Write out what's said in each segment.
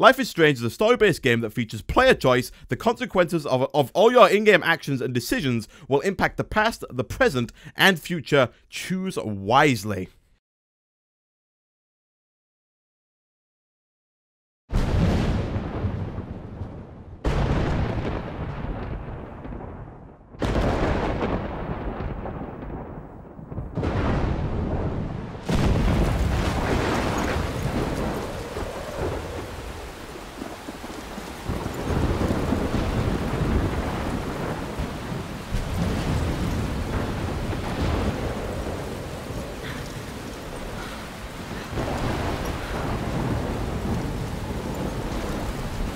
Life is Strange is a story-based game that features player choice. The consequences of, of all your in-game actions and decisions will impact the past, the present, and future. Choose wisely.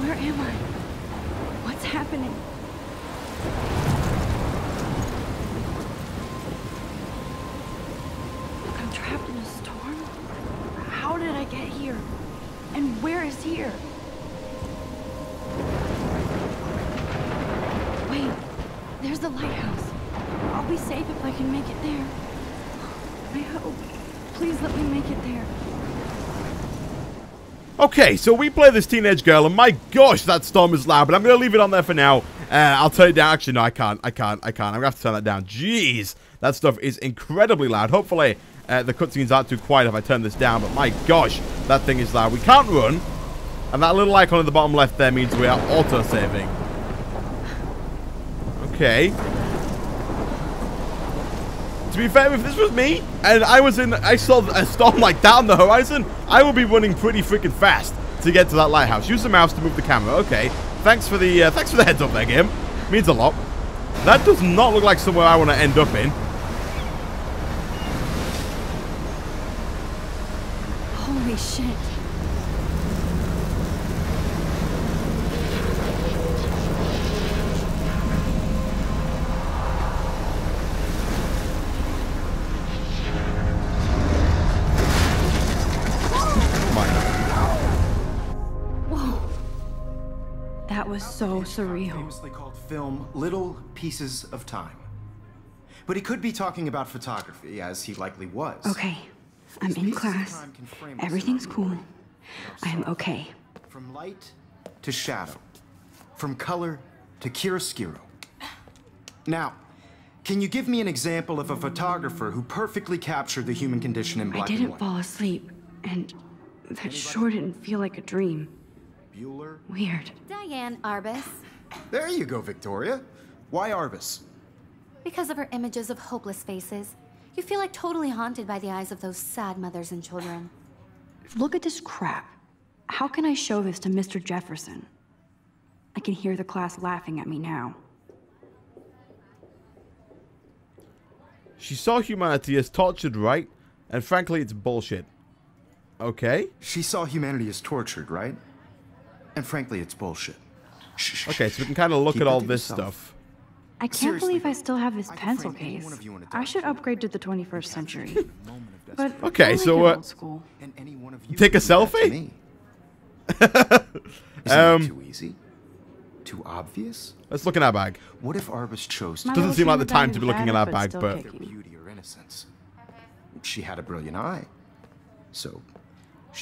Where am I? What's happening? I'm trapped in a storm? How did I get here? And where is here? Wait, there's the lighthouse. I'll be safe if I can make it there. I hope. Please let me make it there. Okay, so we play this teenage girl, and my gosh, that storm is loud, but I'm going to leave it on there for now. Uh, I'll turn it down. Actually, no, I can't. I can't. I can't. I'm going to have to turn that down. Jeez, that stuff is incredibly loud. Hopefully, uh, the cutscenes aren't too quiet if I turn this down, but my gosh, that thing is loud. We can't run, and that little icon at the bottom left there means we are auto-saving. Okay. To be fair, if this was me and I was in, I saw a storm like that on the horizon, I would be running pretty freaking fast to get to that lighthouse. Use the mouse to move the camera. Okay, thanks for the uh, thanks for the heads up there, game. Means a lot. That does not look like somewhere I want to end up in. Holy shit. So surreal. Famously called film Little Pieces of Time. But he could be talking about photography, as he likely was. Okay, I'm These in class. time can frame us in Everything's cool. I am okay. From light to shadow. From color to chiaroscuro. Now, can you give me an example of a photographer who perfectly captured the human condition in black and didn't fall asleep, and that sure didn't feel like a dream. Bueller? Weird. Diane Arbus. There you go, Victoria. Why Arbus? Because of her images of hopeless faces, you feel like totally haunted by the eyes of those sad mothers and children. Look at this crap. How can I show this to Mr. Jefferson? I can hear the class laughing at me now. She saw humanity as tortured, right? And frankly, it's bullshit. Okay. She saw humanity as tortured, right? And frankly, it's bullshit. Shh, shh, Okay, so we can kind of look Keep at all this yourself. stuff. I can't Seriously, believe I still have this pencil case. one of you in a I dark should upgrade to the 21st century. But Okay, so, get uh, old any one of you Take a can to selfie? Isn't Um, that too easy? Too obvious? Let's look in our bag. What if Arbus chose to Doesn't seem like the time to be looking in our bag, but- beauty or innocence? She had a brilliant eye. So,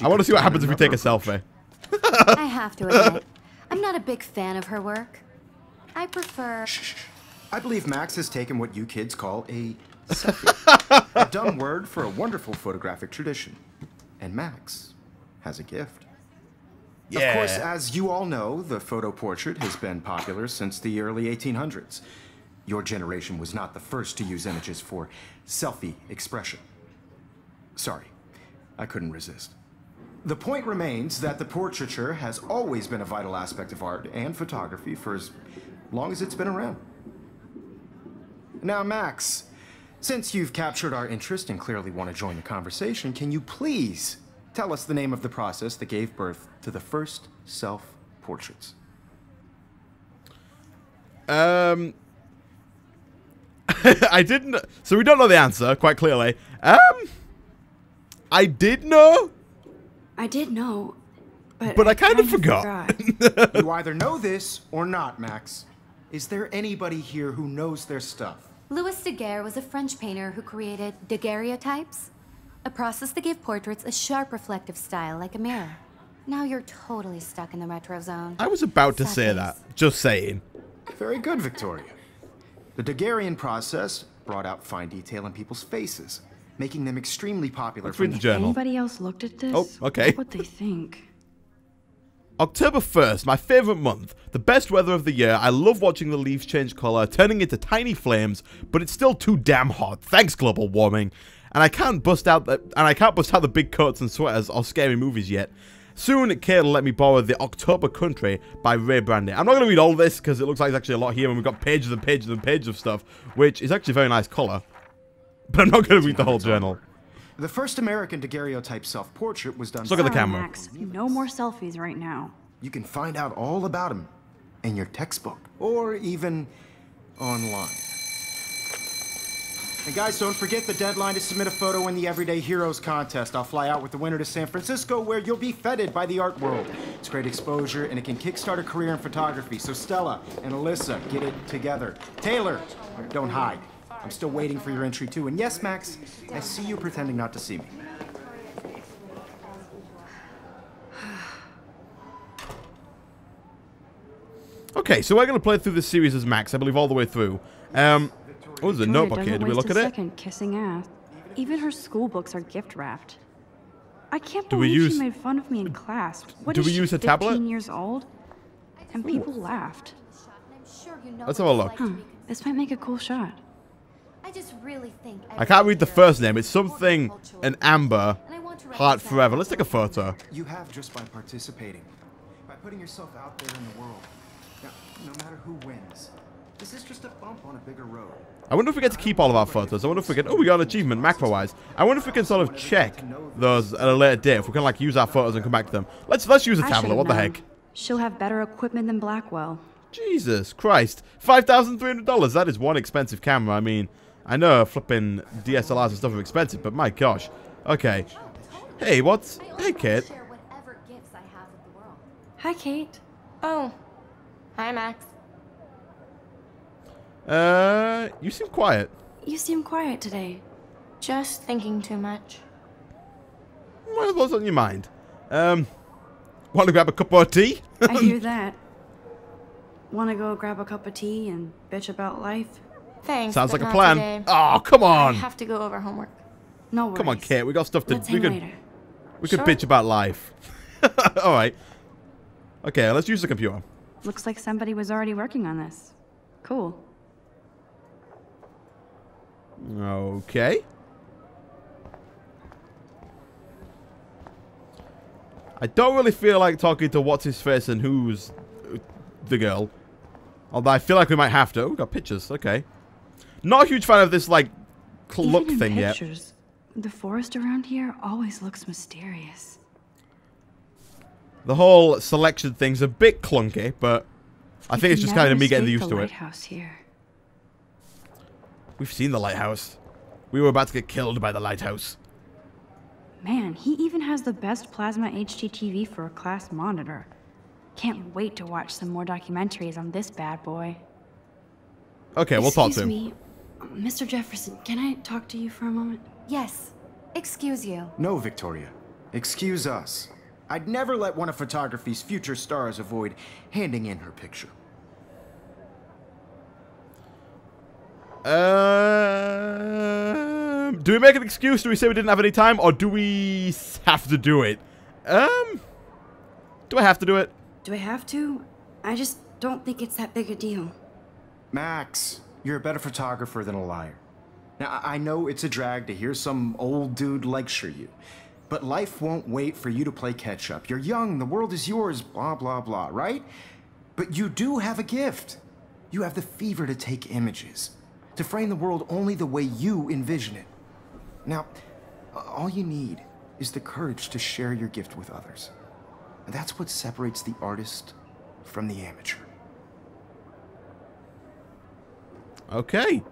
I want to see what happens if we take a selfie. I have to admit, I'm not a big fan of her work. I prefer. Shh, shh, shh. I believe Max has taken what you kids call a selfie. a dumb word for a wonderful photographic tradition. And Max has a gift. Yeah. Of course, as you all know, the photo portrait has been popular since the early 1800s. Your generation was not the first to use images for selfie expression. Sorry, I couldn't resist. The point remains that the portraiture has always been a vital aspect of art and photography for as long as it's been around. Now, Max, since you've captured our interest and clearly want to join the conversation, can you please tell us the name of the process that gave birth to the first self portraits? Um, I didn't. So we don't know the answer quite clearly. Um, I did know, I did know, but, but I kind of kinda forgot. you either know this or not, Max. Is there anybody here who knows their stuff? Louis Daguerre was a French painter who created daguerreotypes, a process that gave portraits a sharp reflective style like a mirror. Now you're totally stuck in the retro zone. I was about to Sad say face. that. Just saying. Very good, Victoria. The Daguerrean process brought out fine detail in people's faces, making them extremely popular. Let's read the journal. Anybody else looked at this? Oh, okay. What they think? October 1st, my favorite month. The best weather of the year. I love watching the leaves change color, turning into tiny flames, but it's still too damn hot. Thanks, global warming. And I can't bust out the and I can't bust out the big coats and sweaters or scary movies yet. Soon, Kate will let me borrow The October Country by Ray Bradbury. I'm not going to read all this because it looks like there's actually a lot here, and we've got pages and pages and pages of stuff, which is actually a very nice color. But I'm not going to read the whole journal. The first American daguerreotype self-portrait was done. Let's look at the camera. Max. No more selfies right now. You can find out all about him in your textbook or even online. And guys, don't forget the deadline to submit a photo in the Everyday Heroes contest. I'll fly out with the winner to San Francisco where you'll be feted by the art world. It's great exposure and it can kickstart a career in photography. So Stella and Alyssa, get it together. Taylor, don't hide. I'm still waiting for your entry too. And yes, Max, I see you pretending not to see me. Okay, so we're going to play through this series as Max, I believe, all the way through. Um, oh, there's a Victoria notebook here. doesn't Do we look a at it? second kissing ass. Even her school books are gift wrapped. I can't Do we believe use- she made fun of me in class. What Do is we she, use a 15 tablet? years old? And people laughed. I'm sure you know Let's have a look. Huh. This might make a cool shot. I just really think I can't read the first name. It's something, an Amber, Heart Forever. Let's take a photo. You have just by participating, by putting yourself out there in the world. Now, no matter who wins, this is just a bump on a bigger road. I wonder if we get to keep all of our photos. I wonder if we can... Oh, we got an achievement, macro-wise. I wonder if we can sort of check those at a later date. If we can, like, use our photos and come back to them. Let's let's use a tablet. What the heck? She'll have better equipment than Blackwell. Jesus Christ. $5,300. That is one expensive camera. I mean, I know flipping DSLRs and stuff are expensive, but my gosh. Okay. Hey, what's... Hey, Kate. Share whatever gifts I have with the world. Hi, Kate. Oh. Hi, Max. Uh, you seem quiet. You seem quiet today. Just thinking too much. What- What's on your mind? Um, want to grab a cup of tea? I hear that. Want to go grab a cup of tea and bitch about life? Thanks. Sounds like a plan. Today. Oh, come I on. have to go over homework. No worries. Come on, Kate. We got stuff to... Let's we could, later. we could Sure. bitch about life. All right. Okay, let's use the computer. Looks like somebody was already working on this. Cool. Okay. I don't really feel like talking to what's his face and who's uh, the girl. Although I feel like we might have to. Oh, we got pictures. Okay. Not a huge fan of this like look Even in thing yet. the forest around here always looks mysterious. The whole selection thing's a bit clunky, but I You think it's just kind of me getting used to it. lighthouse here. We've seen the lighthouse. We were about to get killed by the lighthouse. Man, he even has the best plasma HDTV for a class monitor. Can't wait to watch some more documentaries on this bad boy. Okay, we'll talk to him. Excuse me, Mr. Jefferson, can I talk to you for a moment? Yes. Excuse you. No, Victoria. Excuse us. I'd never let one of photography's future stars avoid handing in her picture. Um, do we make an excuse? Do we say we didn't have any time, or do we s- have to do it? Um, do I have to do it? Do I have to? I just don't think it's that big a deal. Max, you're a better photographer than a liar. Now, I know it's a drag to hear some old dude lecture you, but life won't wait for you to play catch up. You're young, the world is yours, blah, blah, blah, right? But you do have a gift. You have the fever to take images, to frame the world only the way you envision it. Now, all you need is the courage to share your gift with others. And that's what separates the artist from the amateur. Okay.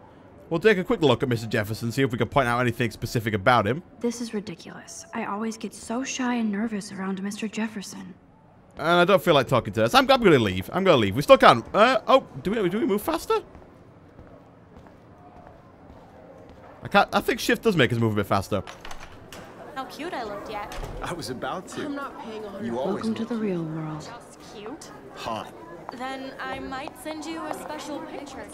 We'll take a quick look at Mr. Jefferson, see if we can point out anything specific about him. This is ridiculous. I always get so shy and nervous around Mr. Jefferson. And I don't feel like talking to us. I'm, I'm going to leave. I'm going to leave. We still can't. Uh, oh, do we, do we move faster? I can't. I think shift does make us move a bit faster. How cute I looked yet. I was about to. I'm not paying a hundred. You always Welcome to the real world. Just cute. hot. Then I might send you a special picture.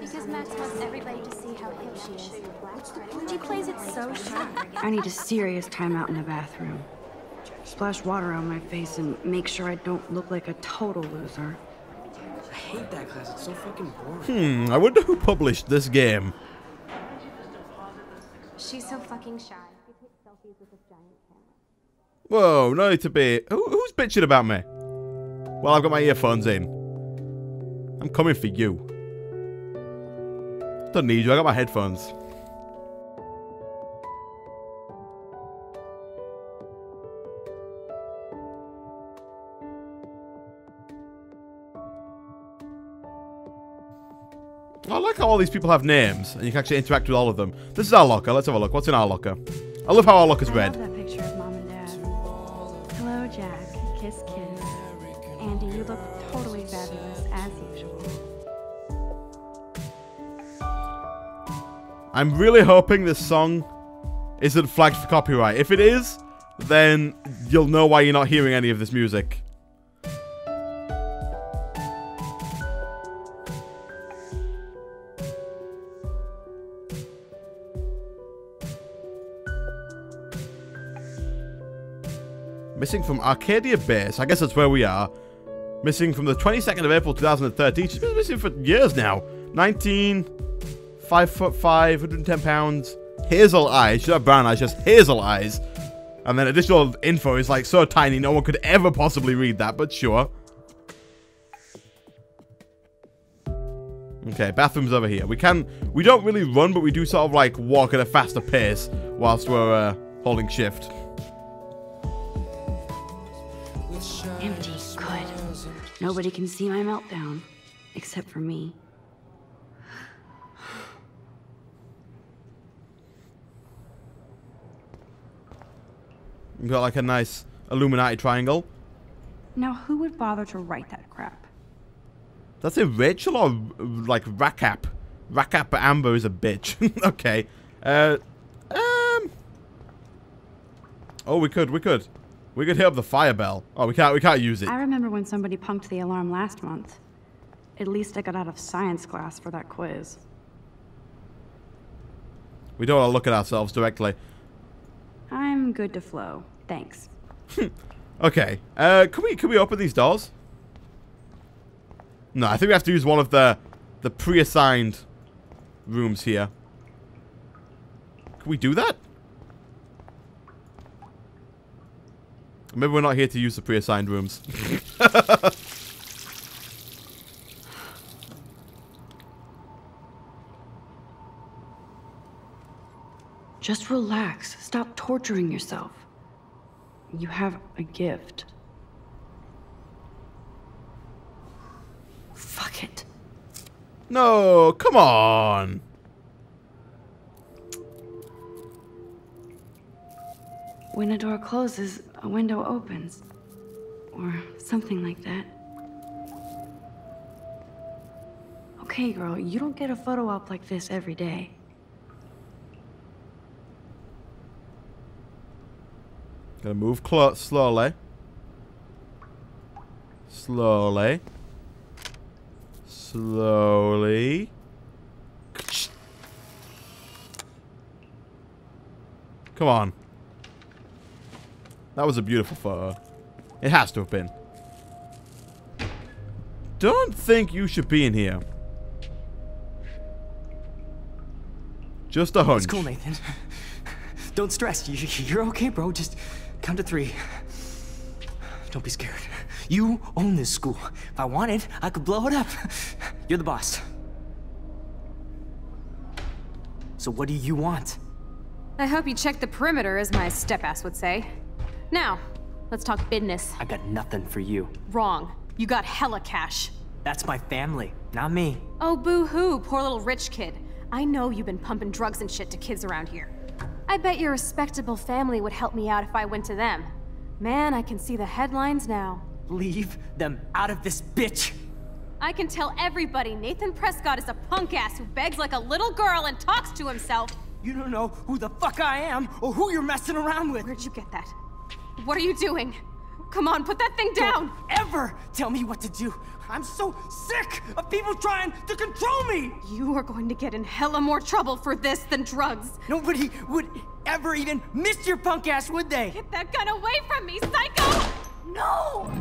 Because Max wants everybody to see how hip she is. She plays it so shy. I need a serious timeout in the bathroom. Splash water on my face and make sure I don't look like a total loser. I hate that class. It's so fucking boring. Hmm, I wonder who published this game. She's so fucking shy. She takes selfies with this giant camera. Whoa, no need to be. Who, who's bitching about me? Well, I've got my earphones in. I'm coming for you. Don't need you, I got my headphones. I like how all these people have names, and you can actually interact with all of them. This is our locker. Let's have a look. What's in our locker? I love how our locker's red. I'm really hoping this song isn't flagged for copyright. If it is, then you'll know why you're not hearing any of this music. Missing from Arcadia Bay. I guess that's where we are. Missing from the 22nd of April 2013. She's been missing for years now. 19, 5 foot 5, 110 pounds. Hazel eyes. She doesn't brown eyes, just hazel eyes. And then additional info is like so tiny no one could ever possibly read that, but sure. Okay, bathroom's over here. We can, we don't really run, but we do sort of like walk at a faster pace whilst we're uh, holding shift. Empty. Good. Nobody can see my meltdown. Except for me. We've got like a nice Illuminati triangle. Now, who would bother to write that crap? That's a Rachel or like Rakap? Rakap Amber is a bitch. okay. Uh, um. Oh, we could, we could, we could hit up the fire bell. Oh, we can't, we can't use it. I remember when somebody punked the alarm last month. At least I got out of science class for that quiz. We don't want to look at ourselves directly. I'm good to flow. Thanks. Okay. Uh, can we can we open these doors? No, I think we have to use one of the the pre-assigned rooms here. Can we do that? Maybe we're not here to use the pre-assigned rooms. Just relax. Stop torturing yourself. You have a gift. Fuck it. no, come on. When a door closes, a window opens. Or something like that. Okay, girl, you don't get a photo op like this every day. Gonna move slowly. Slowly. Slowly. Come on. That was a beautiful photo. It has to have been. Don't think you should be in here. Just a hunch. It's cool, Nathan. Don't stress. You're okay, bro. Just count to three. Don't be scared. You own this school. If I wanted, I could blow it up. You're the boss. So what do you want? I hope you checked the perimeter, as my step-ass would say. Now, let's talk business. I got nothing for you. Wrong. You got hella cash. That's my family, not me. Oh, boo-hoo, poor little rich kid. I know you've been pumping drugs and shit to kids around here. I bet your respectable family would help me out if I went to them. Man, I can see the headlines now. Leave them out of this bitch. I can tell everybody Nathan Prescott is a punk ass who begs like a little girl and talks to himself. You don't know who the fuck I am or who you're messing around with. Where'd you get that? What are you doing? Come on, put that thing down! Don't ever tell me what to do. I'm so sick of people trying to control me. You are going to get in hella more trouble for this than drugs. Nobody would ever even miss your punk ass, would they? Get that gun away from me, psycho! No!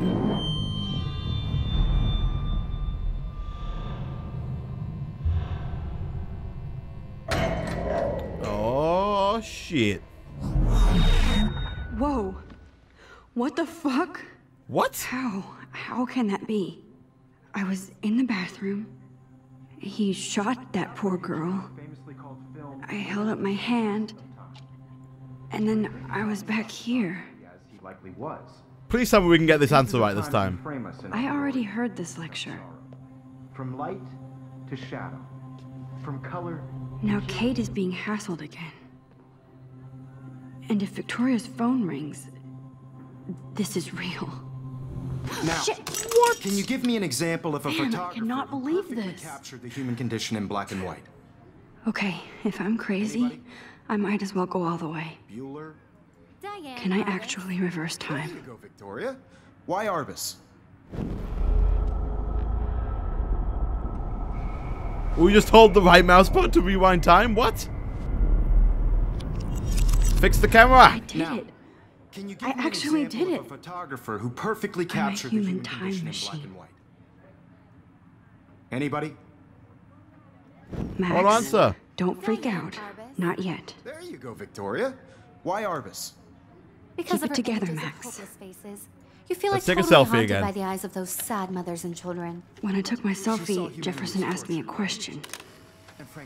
Oh, shit. Whoa. What the fuck? What? How? How can that be? I was in the bathroom. He shot that poor girl. I held up my hand. And then I was back here. As he likely was. Please tell me we can get this answer right this time. Frame us in I already heard this lecture. From light to shadow. From color Now Kate is being hassled again. And if Victoria's phone rings, this is real. Now, Shit. can you give me an example of a Man, I photographer cannot who believe perfectly this. captured the human condition in black and white? Okay, if I'm crazy, Anybody? I might as well go all the way. Bueller? Diane. Can I actually reverse There time? you go, Victoria. Why Arbus? We just hold the right mouse button to rewind time? What? Fix the camera! I camera! did Now, it. Can you give I me actually an example did of it. a photographer who perfectly I'm a captured the human human time condition in black machine. and white? Anybody? Max, What answer? don't freak out. Arbus. Not yet. There you go, Victoria. Why Arbus? Because Keep of it together, Max. faces. You feel Let's like take a totally selfie haunted again. by the eyes of those sad mothers and children. When I took my selfie, Jefferson asked me a question.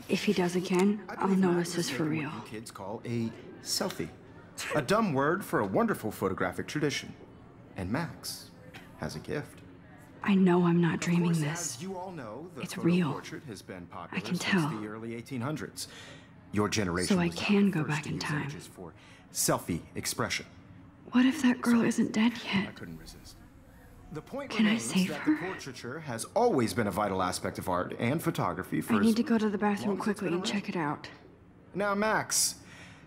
If he does again, I I'll know this is for real. kids call a selfie. A dumb word for a wonderful photographic tradition. And Max has a gift. I know I'm not dreaming course, this. As you all know, the It's real. portrait has been popular can since tell. the early 1800s. Your generation So I can the go back in time. for selfie expression. What if that girl isn't dead yet? I couldn't resist. The point Can I save that her? the portraiture has always been a vital aspect of art and photography for I need to go to the bathroom long as it's quickly and check it out. Now, Max,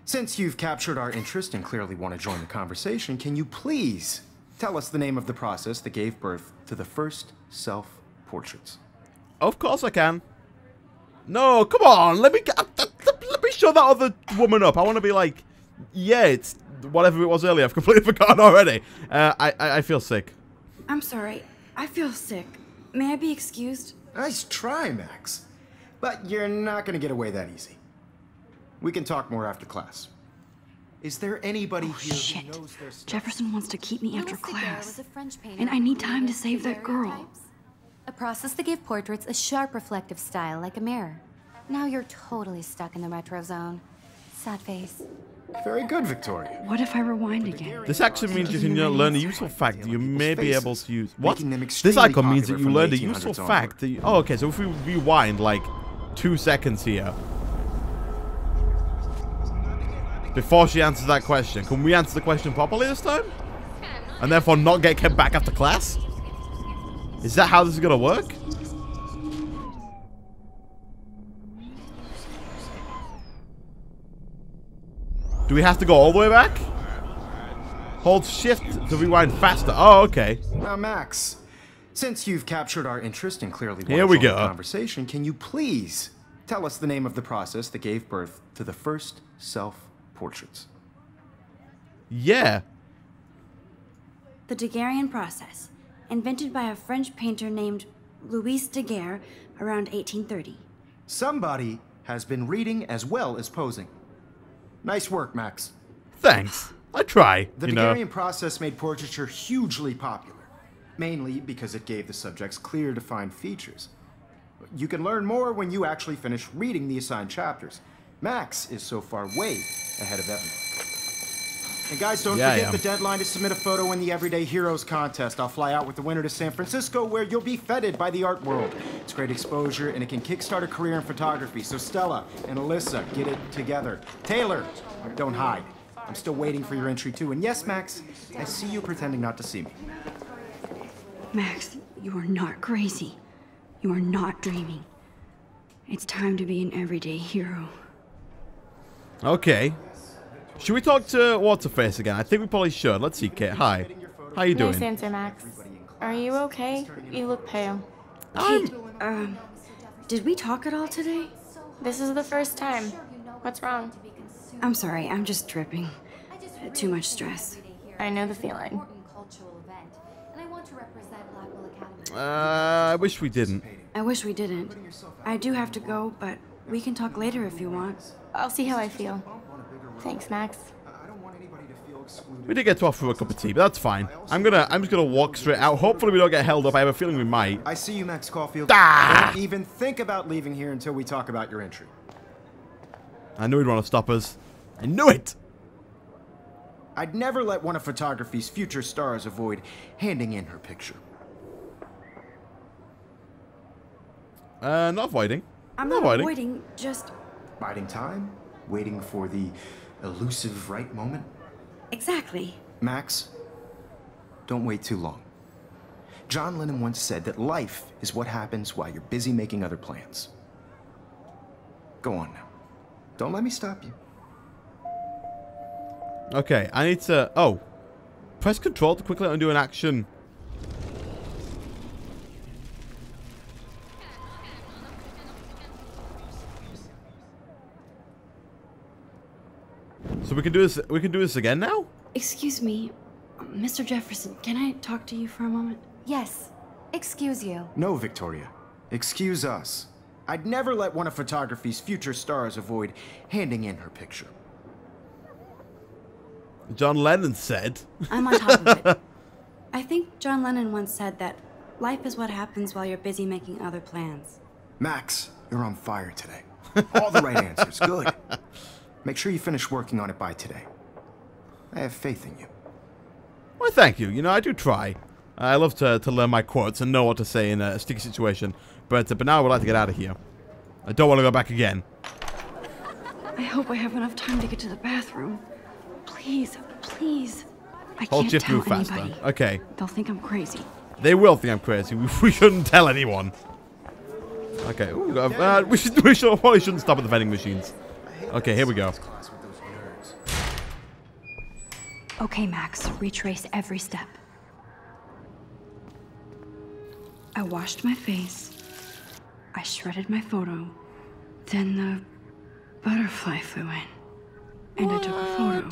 since you've captured our interest and clearly want to join the conversation, can you please tell us the name of the process that gave birth to the first self-portraits? Of course I can. No, come on. Let me get, let me show that other woman up. I want to be like, yeah, it's whatever it was earlier. I've completely forgotten already. Uh, I, I I feel sick. I'm sorry. I feel sick. May I be excused? Nice try, Max. But you're not going to get away that easy. We can talk more after class. Is there anybody Oh, here shit. who knows their stuff? Jefferson wants to keep me after Louis Daguerre class. was a French painter And I need time to save that girl. daguerreotypes. A process that gave portraits a sharp reflective style like a mirror. Now you're totally stuck in the retro zone. Sad face. Very good, Victoria. What if I rewind again? This actually means you can learn a useful fact that you may be able to use. What? This extremely icon means that you from the learned a useful onward. fact. That you, oh, okay. So if we rewind like two seconds here. Before she answers that question, can we answer the question properly this time? And therefore not get kept back after class? Is that how this is gonna work? Do we have to go all the way back? Hold shift to rewind faster. Oh, okay. Now, Max, since you've captured our interest and clearly Here we go. conversation, can you please tell us the name of the process that gave birth to the first self-portraits? Yeah. The Daguerrean process, invented by a French painter named Louis Daguerre around 1830. Somebody has been reading as well as posing. Nice work, Max. Thanks. I try. The you know. Daguerrean process made portraiture hugely popular, mainly because it gave the subjects clear, defined features. You can learn more when you actually finish reading the assigned chapters. Max is so far way ahead of everyone. And guys, don't Yeah, forget the deadline to submit a photo in the Everyday Heroes contest. I'll fly out with the winner to San Francisco, where you'll be feted by the art world. It's great exposure, and it can kickstart a career in photography. So Stella and Alyssa, get it together. Taylor, don't hide. I'm still waiting for your entry too. And yes, Max, I see you pretending not to see me. Max, you are not crazy. You are not dreaming. It's time to be an everyday hero. Okay. Should we talk to Waterface again? I think we probably should. Let's see, Kit. Hi. How you doing? Nice doing? answer, Max. Are you okay? You look pale. Kid, um, did we talk at all today? This is the first time. What's wrong? I'm sorry, I'm just dripping. Too much stress. I know the feeling. Uh, I wish we didn't. I wish we didn't. I do have to go, but we can talk later if you want. I'll see how I feel. Thanks, Max. We did get to offer a cup of tea, but that's fine. I'm gonna, I'm just gonna walk straight out. Hopefully we don't get held up. I have a feeling we might. I see you, Max Caulfield. Ah! Don't even think about leaving here until we talk about your entry. I knew he'd want to stop us. I knew it. I'd never let one of photography's future stars avoid handing in her picture. Uh, not avoiding. I'm not not avoiding. avoiding, just Biding time, waiting for the elusive right moment. exactly. Max, don't wait too long. John Lennon once said that life is what happens while you're busy making other plans. Go on now. Don't let me stop you. Okay, I need to. Oh, press Control to quickly undo an action. So we can do this. We can do this again now. Excuse me, Mr. Jefferson, can I talk to you for a moment? Yes. Excuse you. No, Victoria. Excuse us. I'd never let one of photography's future stars avoid handing in her picture. John Lennon said. I'm on top of it. I think John Lennon once said that life is what happens while you're busy making other plans. Max, you're on fire today. All the right answers. Good. Make sure you finish working on it by today. I have faith in you. Well, thank you. You know, I do try. I love to, to learn my quotes and know what to say in a sticky situation. But, uh, but now I would like to get out of here. I don't want to go back again. I hope I have enough time to get to the bathroom. Please, please. I Hold can't shift, tell move faster. anybody. Okay. They'll think I'm crazy. They will think I'm crazy. We, we shouldn't tell anyone. Okay. Ooh, uh, we should. We should, probably shouldn't stop at the vending machines. Okay, here we go. Okay, Max, retrace every step. I washed my face. I shredded my photo. Then the butterfly flew in. And I took a photo.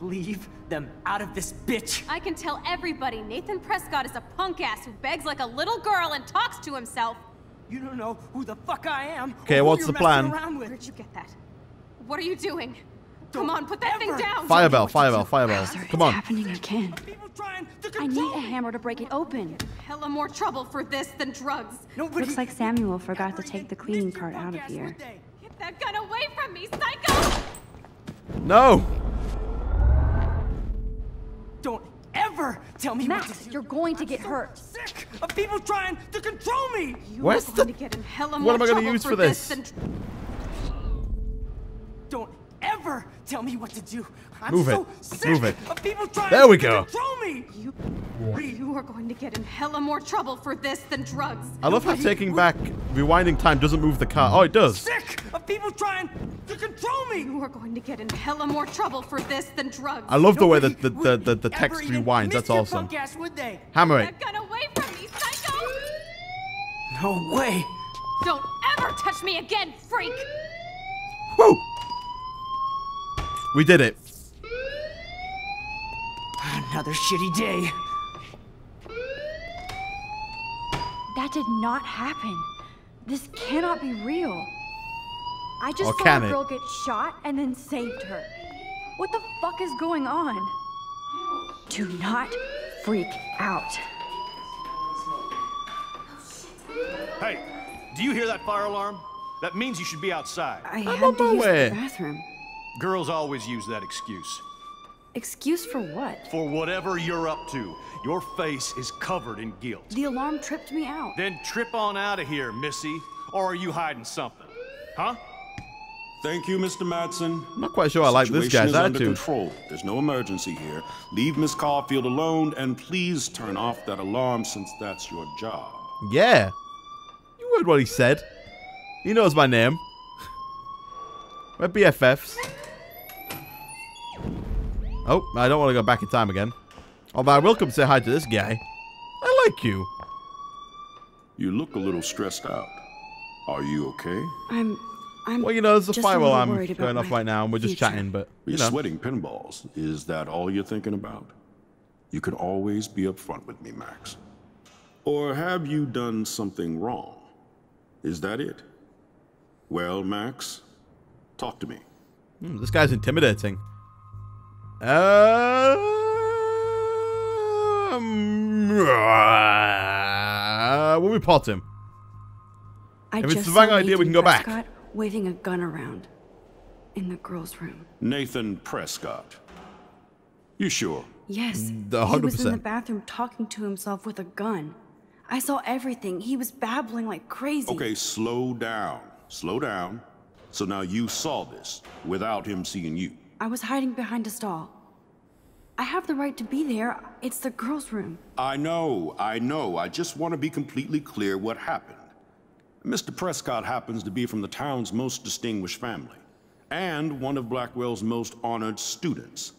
Leave them out of this bitch. I can tell everybody Nathan Prescott is a punk ass who begs like a little girl and talks to himself. You don't know who the fuck I am. Okay, what's the plan? messing around with. Where'd you get that? What are you doing? Come Don't on, put that thing ever down! Firebell, firebell, firebell. Sorry, Come it's on. happening again. People trying I need a hammer to break it open. Hella more trouble for this than drugs. Nobody Looks like Samuel forgot to take the cleaning cart out of here. Get that gun away from me, psycho! No. Don't ever tell me what Max, to do. you're going to get I'm so hurt. Sick of people trying to control me. You Where's are the- going to get in hella what am I gonna use for for this? Than ever tell me what to do. I'm Move it. so sick Move it. of people trying There we to go. control me. You, you are going to get in hella more trouble for this than drugs. I love how taking back rewinding time doesn't move the car. Oh, it does. Sick of people trying to control me. You are going to get in hella more trouble for this than drugs. I love the way that the, the, the, the text rewinds. That's awesome. punk ass, would they? Hammer it. that gun away from me, psycho! No way. Don't ever touch me again, freak! Woo! We did it. Another shitty day. That did not happen. This cannot be real. I just Or saw can a it? girl get shot and then saved her. What the fuck is going on? Do not freak out. Hey, do you hear that fire alarm? That means you should be outside. I I'm had on to my use way. the bathroom. Girls always use that excuse. Excuse for what? For whatever you're up to, your face is covered in guilt. The alarm tripped me out. Then trip on out of here, Missy. Or are you hiding something? Huh? Thank you, Mr. Madsen. I'm not quite sure I like this Situation guy's is under attitude. control. There's no emergency here. Leave Miss Caulfield alone, and please turn off that alarm since that's your job. Yeah. You heard what he said. He knows my name. We're BFFs. Oh, I don't want to go back in time again. Although I will come say hi to this guy. I like you. You look a little stressed out. Are you okay? I'm. I'm. Well, you know, there's a fire little alarm worried going off right now, and we're just future. chatting, but, you You're know. sweating pinballs. Is that all you're thinking about? You can always be upfront with me, Max. Or have you done something wrong? Is that it? Well, Max, talk to me. Hmm, this guy's intimidating. Um, uh, will we pot him? I If it's just the wrong saw idea, we can go back. Prescott waving a gun around in the girls' room. Nathan Prescott. You sure? Yes, The he was in the bathroom talking to himself with a gun. I saw everything. He was babbling like crazy. Okay, slow down. Slow down. So now you saw this without him seeing you. I was hiding behind a stall. I have the right to be there. It's the girls' room. I know, I know. I just want to be completely clear what happened. Mr. Prescott happens to be from the town's most distinguished family, and one of Blackwell's most honored students.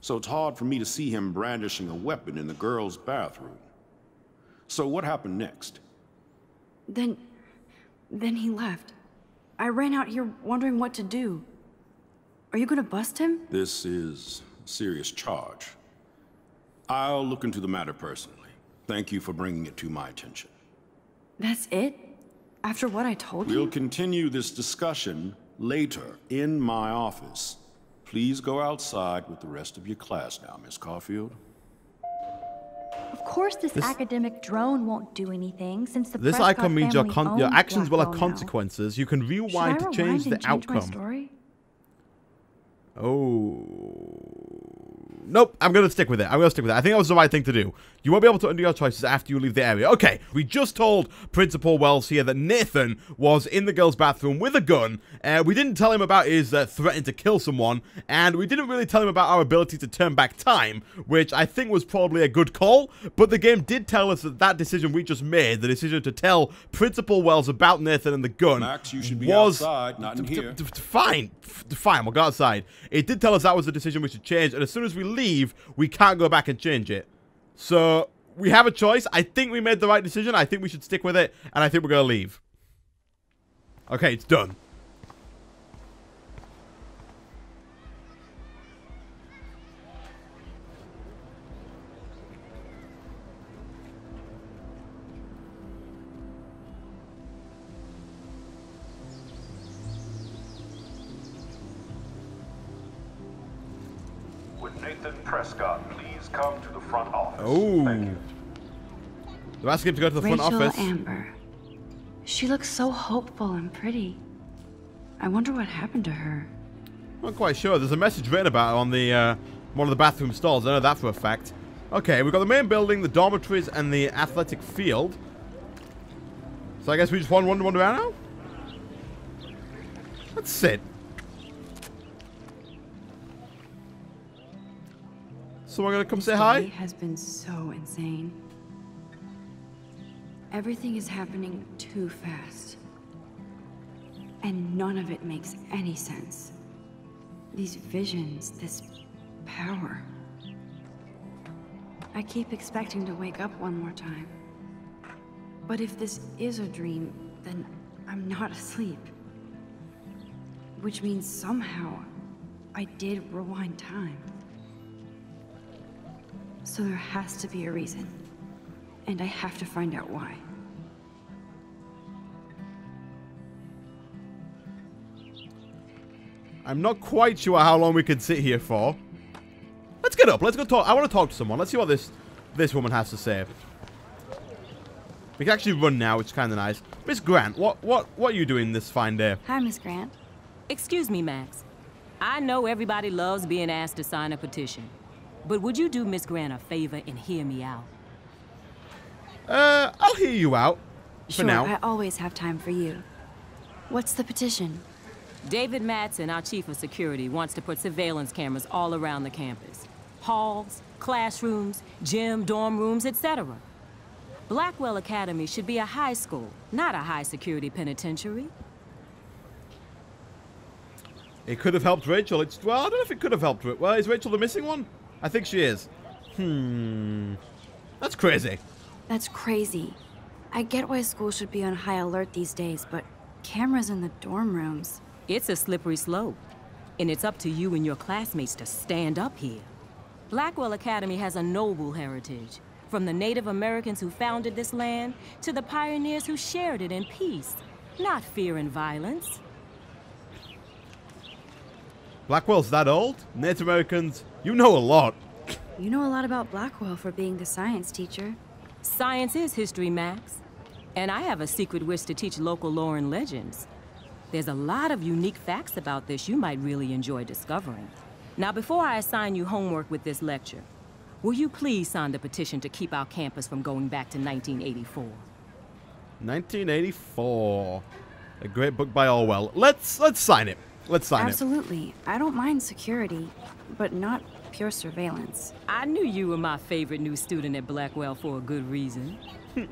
So it's hard for me to see him brandishing a weapon in the girls' bathroom. So what happened next? Then. Then he left. I ran out here wondering what to do. Are you gonna bust him? This is a serious charge. I'll look into the matter personally. Thank you for bringing it to my attention. That's it? After what I told you. We'll continue this discussion later in my office. Please go outside with the rest of your class now, Miss Caulfield. Of course, this, This- academic drone won't do anything since the This Prescott icon means your, family con- your actions will have Blackwell now. consequences. You can rewind to change the and change my outcome. Oh. Nope, I'm going to stick with it. I'm going to stick with it. I think that was the right thing to do. You won't be able to undo your choices after you leave the area. Okay, we just told Principal Wells here that Nathan was in the girls' bathroom with a gun. Uh, we didn't tell him about his uh, threatening to kill someone, and we didn't really tell him about our ability to turn back time, which I think was probably a good call, but the game did tell us that that decision we just made, the decision to tell Principal Wells about Nathan and the gun, Max, you should be was outside, not in here. fine, fine, we'll go outside. It did tell us that was the decision we should change, and as soon as we leave, we can't go back and change it. So, we have a choice. I think we made the right decision. I think we should stick with it, and I think we're going to leave. Okay, it's done. Prescott please come to the front office? Oh. They're asking him to go to the front Rachel office. Amber. She looks so hopeful and pretty. I wonder what happened to her. I'm Not quite sure. There's a message written about it on the uh, one of the bathroom stalls. I know that for a fact. Okay, we've got the main building, the dormitories, and the athletic field. So I guess we just wander, wander, wander around now? Let's sit. Someone gonna come say This hi? day has been so insane. Everything is happening too fast. And none of it makes any sense. These visions, this power. I keep expecting to wake up one more time. But if this is a dream, then I'm not asleep. Which means somehow I did rewind time. So there has to be a reason. And I have to find out why. I'm not quite sure how long we can sit here for. Let's get up. Let's go talk. I want to talk to someone. Let's see what this this woman has to say. We can actually run now, which is kind of nice. Miss Grant, what what what are you doing this fine day? Hi, Miss Grant. Excuse me, Max. I know everybody loves being asked to sign a petition. But would you do Miss Grant a favor and hear me out? Uh, I'll hear you out for sure, now. I always have time for you. What's the petition? David Madsen, our chief of security, wants to put surveillance cameras all around the campus. Halls, classrooms, gym, dorm rooms, etc. Blackwell Academy should be a high school, not a high security penitentiary. It could have helped Rachel. It's well, I don't know if it could have helped her. Well, is Rachel the missing one? I think she is. Hmm. That's crazy. That's crazy. I get why school should be on high alert these days, but cameras in the dorm rooms. It's a slippery slope. And it's up to you and your classmates to stand up here. Blackwell Academy has a noble heritage. From the Native Americans who founded this land to the pioneers who shared it in peace, not fear and violence. Blackwell's that old? Native Americans, you know a lot. You know a lot about Blackwell for being the science teacher. Science is history, Max. And I have a secret wish to teach local lore and legends. There's a lot of unique facts about this you might really enjoy discovering. Now, before I assign you homework with this lecture, will you please sign the petition to keep our campus from going back to 1984? 1984. A great book by Orwell. Let's let's sign it. Let's sign Absolutely. I don't mind security, but not pure surveillance. I knew you were my favorite new student at Blackwell for a good reason.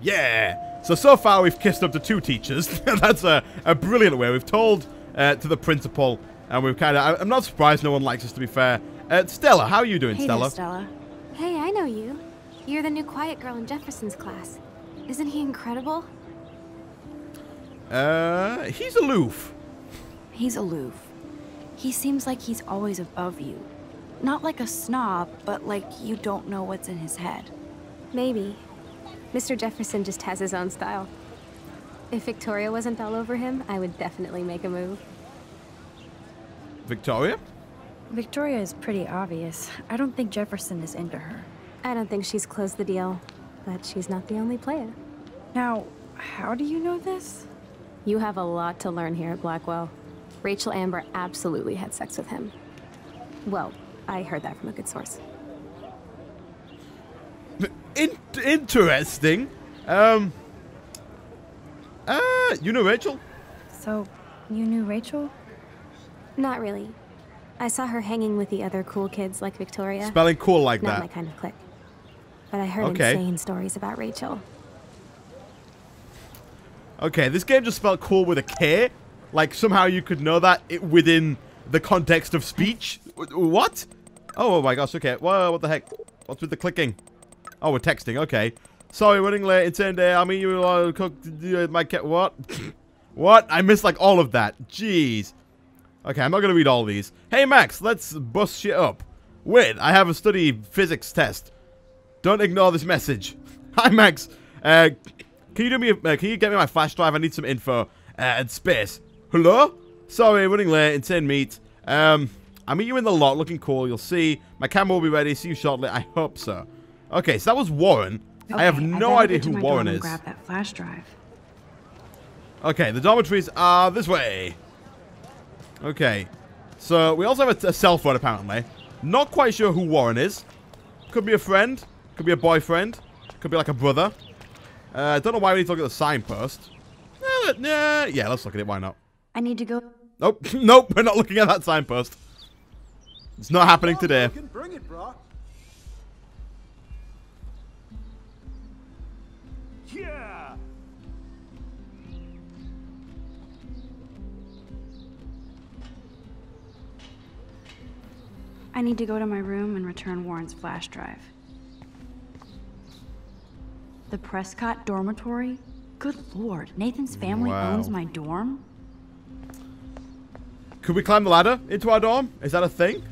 Yeah. So so far we've kissed up to two teachers. That's a, a brilliant way. We've told uh, to the principal, and we've kind of. I'm not surprised no one likes us. To be fair, uh, Stella, how are you doing, hey Stella? There, Stella. Hey, I know you. You're the new quiet girl in Jefferson's class. Isn't he incredible? Uh, he's aloof. He's aloof. He seems like he's always above you. Not like a snob, but like you don't know what's in his head. Maybe. Mr. Jefferson just has his own style. If Victoria wasn't all over him, I would definitely make a move. Victoria? Victoria is pretty obvious. I don't think Jefferson is into her. I don't think she's closed the deal, but she's not the only player. Now, how do you know this? You have a lot to learn here at Blackwell. Rachel Amber absolutely had sex with him. Well, I heard that from a good source. In interesting. Um. Uh, you know Rachel? So, you knew Rachel? Not really. I saw her hanging with the other cool kids like Victoria. Spelling cool like Not that. my kind of clique. But I heard Okay. insane stories about Rachel. Okay, this game just spelled cool with a K. Like somehow you could know that it within the context of speech. What? Oh my gosh. Okay. Whoa, what the heck? What's with the clicking? Oh, we're texting. Okay. Sorry, running late. It's end day. I mean, you uh, cooked my cat. What? what? I missed like all of that. Jeez. Okay, I'm not gonna read all these. Hey Max, let's bust shit up. Wait, I have a study physics test. Don't ignore this message. Hi Max. Uh, can you do me? A, uh, can you get me my flash drive? I need some info uh, and space. Hello? Sorry, running late. Insane meet. Um, I'll meet you in the lot. Looking cool. You'll see. My camera will be ready. See you shortly. I hope so. Okay, so that was Warren. I have no better idea who Warren is. Grab that flash drive. Okay, the dormitories are this way. Okay. So, we also have a, a cell phone, apparently. Not quite sure who Warren is. Could be a friend. Could be a boyfriend. Could be like a brother. Uh, don't know why we need to look at the signpost. Uh, yeah, yeah, let's look at it. Why not? I need to go. Nope. nope, we're not looking at that signpost. It's not happening today. Bring it, bro. Yeah. I need to go to my room and return Warren's flash drive. The Prescott dormitory? Good lord, Nathan's family Wow. owns my dorm? Could we climb the ladder into our dorm? Is that a thing?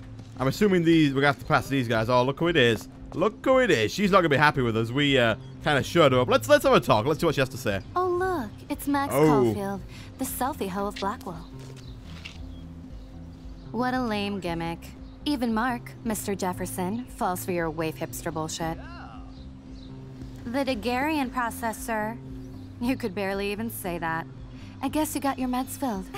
I'm assuming these we're gonna have to pass these guys. Oh, look who it is. Look who it is. She's not gonna be happy with us. We uh, kind of showed her up. Let's let's have a talk. Let's see what she has to say. Oh, look, it's Max Oh. Caulfield, the selfie hoe of Blackwell. What a lame gimmick. Even Mark, Mr. Jefferson, falls for your wave hipster bullshit. The Daguerrean process, sir. You could barely even say that. I guess you got your meds filled.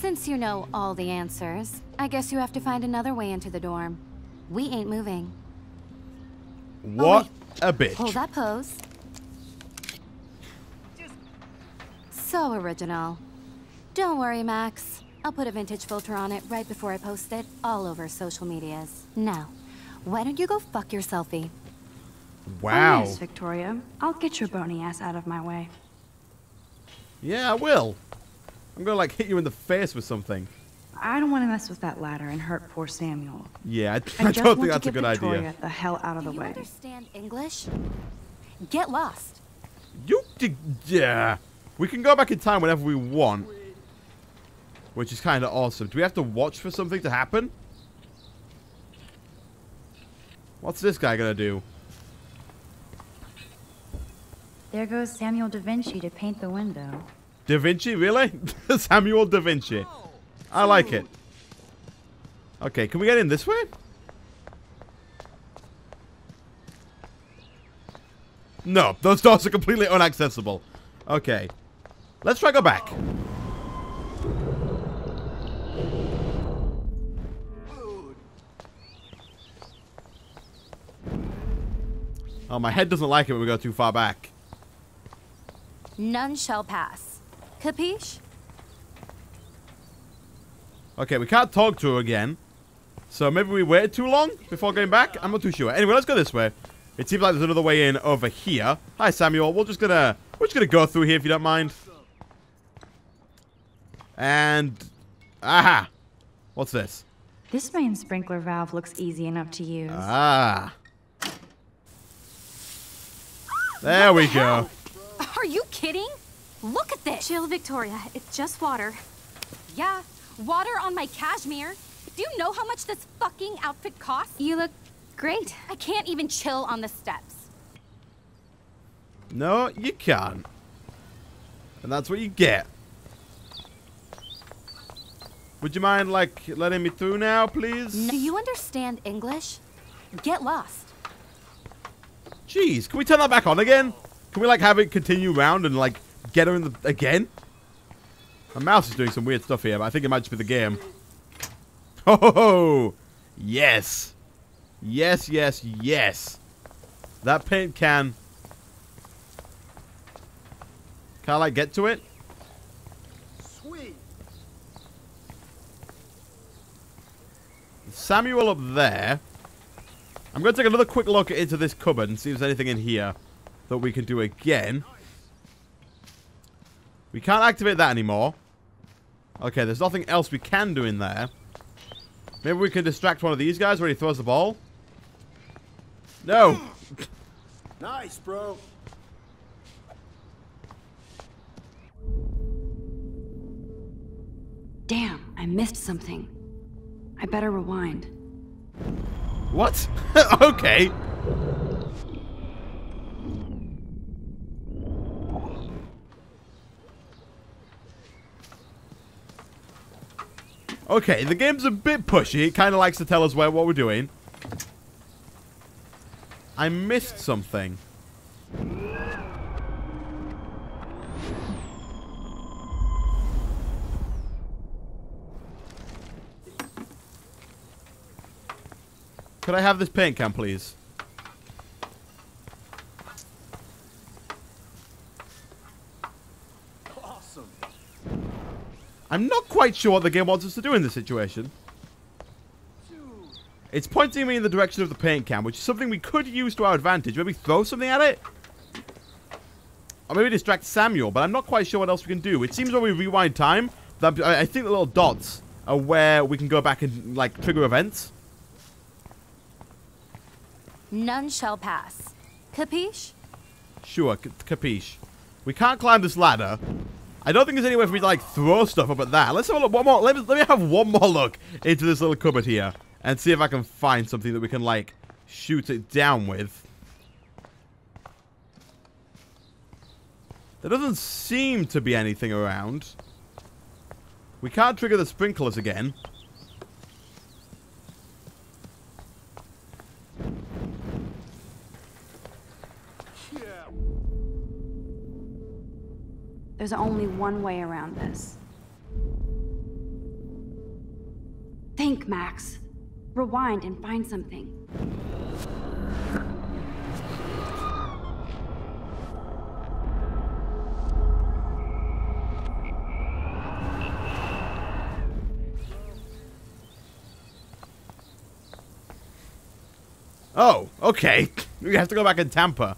Since you know all the answers, I guess you have to find another way into the dorm. We ain't moving. What oh, a bitch. Hold that pose. So original. Don't worry, Max. I'll put a vintage filter on it right before I post it all over social medias. Now, why don't you go fuck your selfie? Wow. Oh, yes, Victoria. I'll get your bony ass out of my way. Yeah, I will. I'm gonna like hit you in the face with something. I don't want to mess with that ladder and hurt poor Samuel. Yeah, I, I, I don't think that's a get good Victoria idea. the hell out of the Do you way. understand English? Get lost. You did, yeah. We can go back in time whenever we want. Which is kind of awesome. Do we have to watch for something to happen? What's this guy gonna do? There goes Samuel da Vinci to paint the window. Da Vinci, really? Samuel Da Vinci. I like it. Okay, can we get in this way? No, those doors are completely inaccessible. Okay. Let's try go back. Oh, my head doesn't like it when we go too far back. None shall pass. Capiche? Okay, we can't talk to her again. So maybe we waited too long before going back? I'm not too sure. Anyway, let's go this way. It seems like there's another way in over here. Hi, Samuel. We're just gonna we're just gonna go through here if you don't mind. And aha, what's this? This main sprinkler valve looks easy enough to use. Ah, there we go. Are you kidding? Look at this. Chill, Victoria. It's just water. Yeah, water on my cashmere. Do you know how much this fucking outfit costs? You look great. I can't even chill on the steps. No, you can't. And that's what you get. Would you mind, like, letting me through now, please? Do you understand English? Get lost. Jeez, can we turn that back on again? Can we, like, have it continue round and, like, get her in the... again? My mouse is doing some weird stuff here, but I think it might just be the game. Ho ho ho! Yes! Yes, yes, yes! That paint can... Can I, like, get to it? Sweet. Samuel up there. I'm going to take another quick look into this cupboard and see if there's anything in here that we can do again. We can't activate that anymore. Okay, there's nothing else we can do in there. Maybe we can distract one of these guys when he throws the ball. No. Nice, bro. Damn, I missed something. I better rewind. What? okay. Okay, the game's a bit pushy. It kind of likes to tell us where what we're doing. I missed something. Could I have this paint can, please? I'm not quite sure what the game wants us to do in this situation. It's pointing me in the direction of the paint can, which is something we could use to our advantage. Maybe throw something at it? Or maybe distract Samuel, but I'm not quite sure what else we can do. It seems when we rewind time, that I I think the little dots are where we can go back and, like, trigger events. None shall pass. Capiche? Sure, capiche. We can't climb this ladder. I don't think there's any way for me to, like, throw stuff up at that. Let's have a look. One more. Let me, let me have one more look into this little cupboard here. And see if I can find something that we can, like, shoot it down with. There doesn't seem to be anything around. We can't trigger the sprinklers again. There's only one way around this. Think, Max. Rewind and find something. Oh, okay. We have to go back and tamper.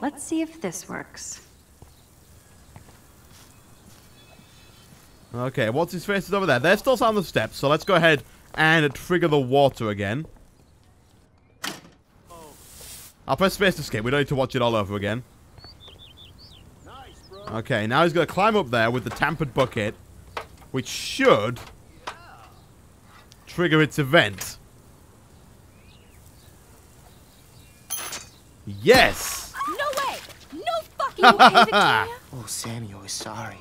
Let's see if this works. Okay, what's his face is over there. They're still on the steps, so let's go ahead and trigger the water again. I'll press space to skip. We don't need to watch it all over again. Okay, now he's going to climb up there with the tampered bucket, which should trigger its event. Yes! No way! No fucking way, Victoria! Oh, Samuel is sorry.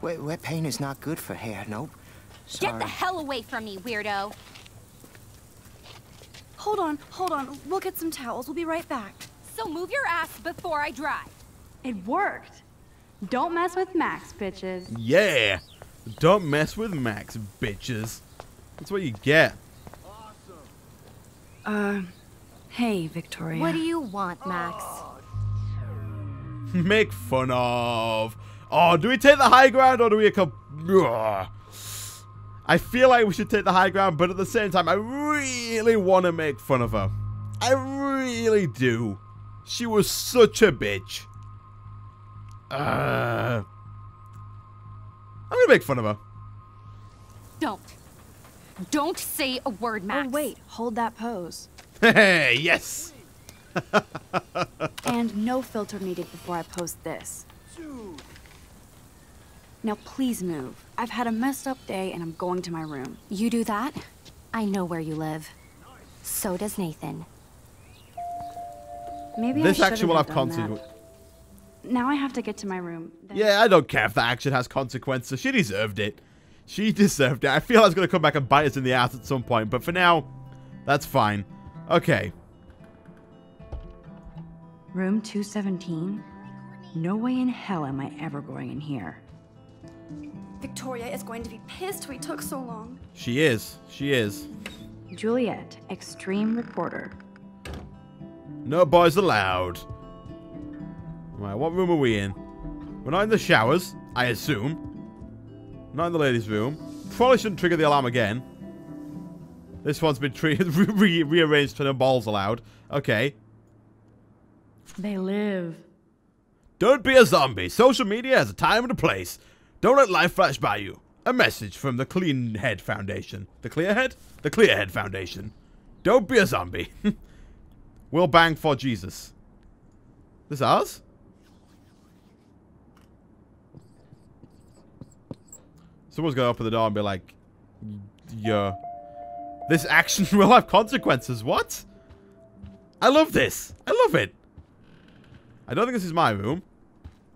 Wet, wet paint is not good for hair, nope. Get the hell away from me, weirdo! Hold on, hold on. We'll get some towels. We'll be right back. So move your ass before I dry. It worked. Don't mess with Max, bitches. Yeah! Don't mess with Max, bitches. That's what you get. Uh, hey, Victoria. What do you want, Max? Make fun of. Oh, do we take the high ground or do we... Com- Ugh. I feel like we should take the high ground, but at the same time, I really want to make fun of her. I really do. She was such a bitch. Uh, I'm gonna make fun of her. Don't. Don't say a word, Max. Oh, wait. Hold that pose. Hey, yes. And no filter needed before I post this. Now please move. I've had a messed up day and I'm going to my room. You do that? I know where you live. So does Nathan. Maybe this I action will have consequences. Now I have to get to my room. Then- Yeah, I don't care if that action has consequences. She deserved it. She deserved it. I feel like it's going to come back and bite us in the ass at some point, but for now, that's fine. Okay. Room 217? No way in hell am I ever going in here. Victoria is going to be pissed we took so long. She is. She is. Juliet, extreme reporter. No boys allowed. Right, what room are we in? We're not in the showers, I assume. Not in the ladies' room. Probably shouldn't trigger the alarm again. This one's been tre re rearranged for no balls allowed. Okay. They live. Don't be a zombie. Social media has a time and a place. Don't let life flash by you. A message from the Clean Head Foundation. The Clear Head? The Clear Head Foundation. Don't be a zombie. we'll bang for Jesus. This ours? Someone's gonna open the door and be like, yeah. This action will have consequences. What? I love this. I love it. I don't think this is my room.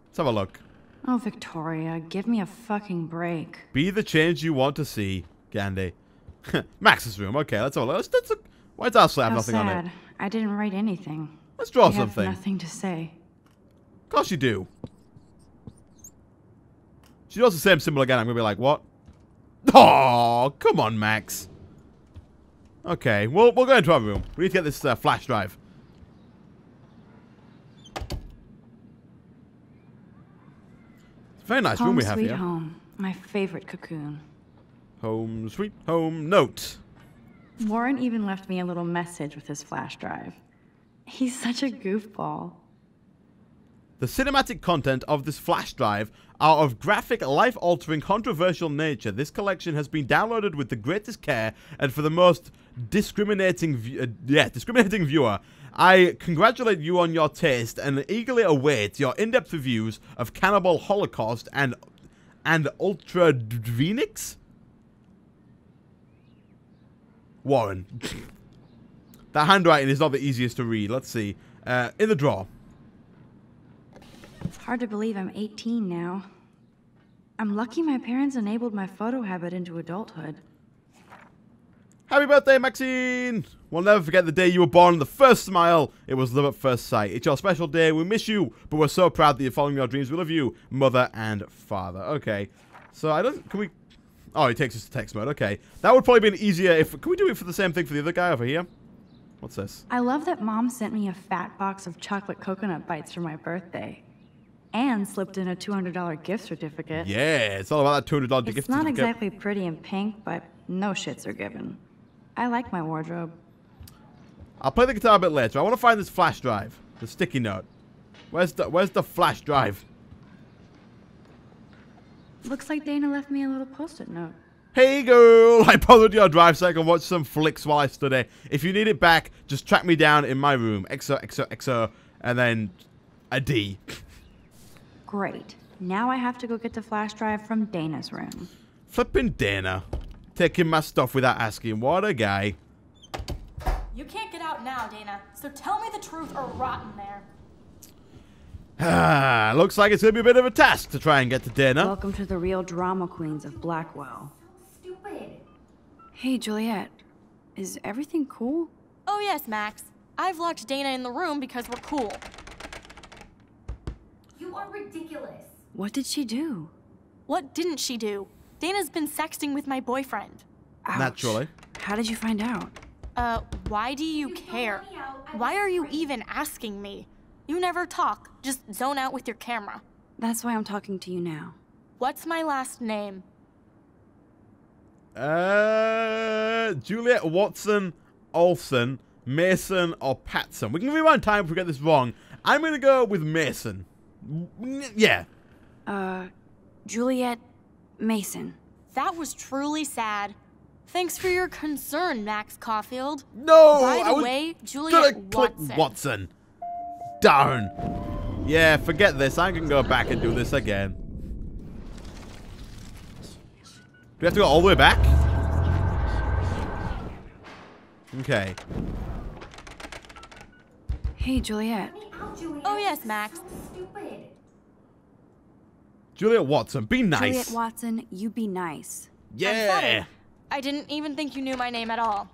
Let's have a look. Oh, Victoria, give me a fucking break. Be the change you want to see, Gandhi. Max's room. Okay, let's have a look. Let's, let's look. Why does our slab How nothing sad. on it? I didn't write anything. Let's draw I have something. nothing to say. Of course you do. She does the same symbol again. I'm going to be like, what? Oh, come on, Max. Okay, we'll, we'll go into our room. We need to get this uh, flash drive. It's a very nice home room we have sweet here. home. My favorite cocoon. Home, sweet home, note. Warren even left me a little message with his flash drive. He's such a goofball. The cinematic content of this flash drive are of graphic, life-altering, controversial nature. This collection has been downloaded with the greatest care and for the most discriminating, uh, yeah, discriminating viewer. I congratulate you on your taste and eagerly await your in-depth reviews of Cannibal Holocaust and and Ultra Dvenix. Warren. that handwriting is not the easiest to read. Let's see. Uh, in the drawer. It's hard to believe I'm 18 now. I'm lucky my parents enabled my photo habit into adulthood. Happy birthday, Maxine! We'll never forget the day you were born. The first smile. It was love at first sight. It's your special day. We miss you, but we're so proud that you're following your dreams. We love you, mother and father. Okay. So I don't. Can we? Oh, it takes us to text mode. Okay. That would probably be an easier if. Can we do it for the same thing for the other guy over here? What's this? I love that mom sent me a fat box of chocolate coconut bites for my birthday. And slipped in a $200 gift certificate. Yeah, it's all about that two hundred dollar It's gift certificate. It's not exactly pretty and pink, but no shits are given. I like my wardrobe. I'll play the guitar a bit later. I want to find this flash drive, the sticky note. Where's the Where's the flash drive? Looks like Dana left me a little post-it note. Hey girl, I borrowed your drive so I can watch some flicks while I study. If you need it back, just track me down in my room. XO, XO, XO, and then a D. Great. Now I have to go get the flash drive from Dana's room. Flipping Dana. Taking my stuff without asking. What a guy. You can't get out now, Dana, so tell me the truth or rot in there. Ah, looks like it's going to be a bit of a task to try and get to Dana. Welcome to the real drama queens of Blackwell. Stupid. Hey, Juliet. Is everything cool? Oh yes, Max. I've locked Dana in the room because we're cool. You are ridiculous. What did she do? What didn't she do? Dana's been sexting with my boyfriend. Ouch. Naturally. How did you find out? Uh, why do you care? Why are you even asking me? You never talk, just zone out with your camera. That's why I'm talking to you now. What's my last name? Uh, Juliet Watson, Olson, Mason, or Patson. We can rewind time if we get this wrong. I'm going to go with Mason. Yeah. Uh, Juliet Mason. That was truly sad. Thanks for your concern, Max Caulfield. No! By the I was way, Juliet gonna click Watson. Watson. Darn. Yeah, forget this. I can go back and do this again. Do we have to go all the way back? Okay. Hey, Juliet. Oh yes, Max. Juliet Watson, be nice. Juliet Watson, you be nice. yeah. I didn't even think you knew my name at all.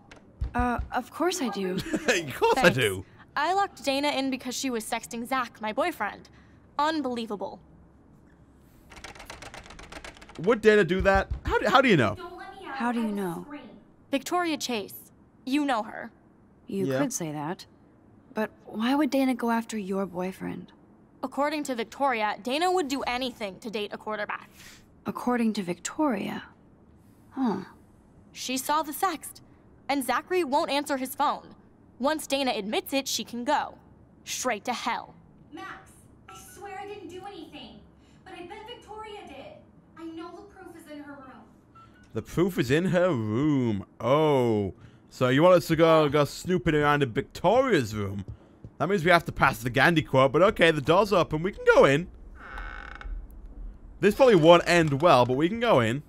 Uh, of course I do. of course I do. I locked Dana in because she was sexting Zach, my boyfriend. Unbelievable. Would Dana do that? How do, how do you know? How do you know? Victoria Chase. You know her. You Yeah. could say that. But why would Dana go after your boyfriend? According to Victoria, Dana would do anything to date a quarterback. According to Victoria. Huh. She saw the sext, and Zachary won't answer his phone. Once Dana admits it, she can go. Straight to hell. Max, I swear I didn't do anything. But I bet Victoria did. I know the proof is in her room. The proof is in her room. Oh. So you want us to go, go snooping around in Victoria's room? That means we have to pass the Gandhi quote, but okay, the door's open. We can go in. This probably won't end well, but we can go in.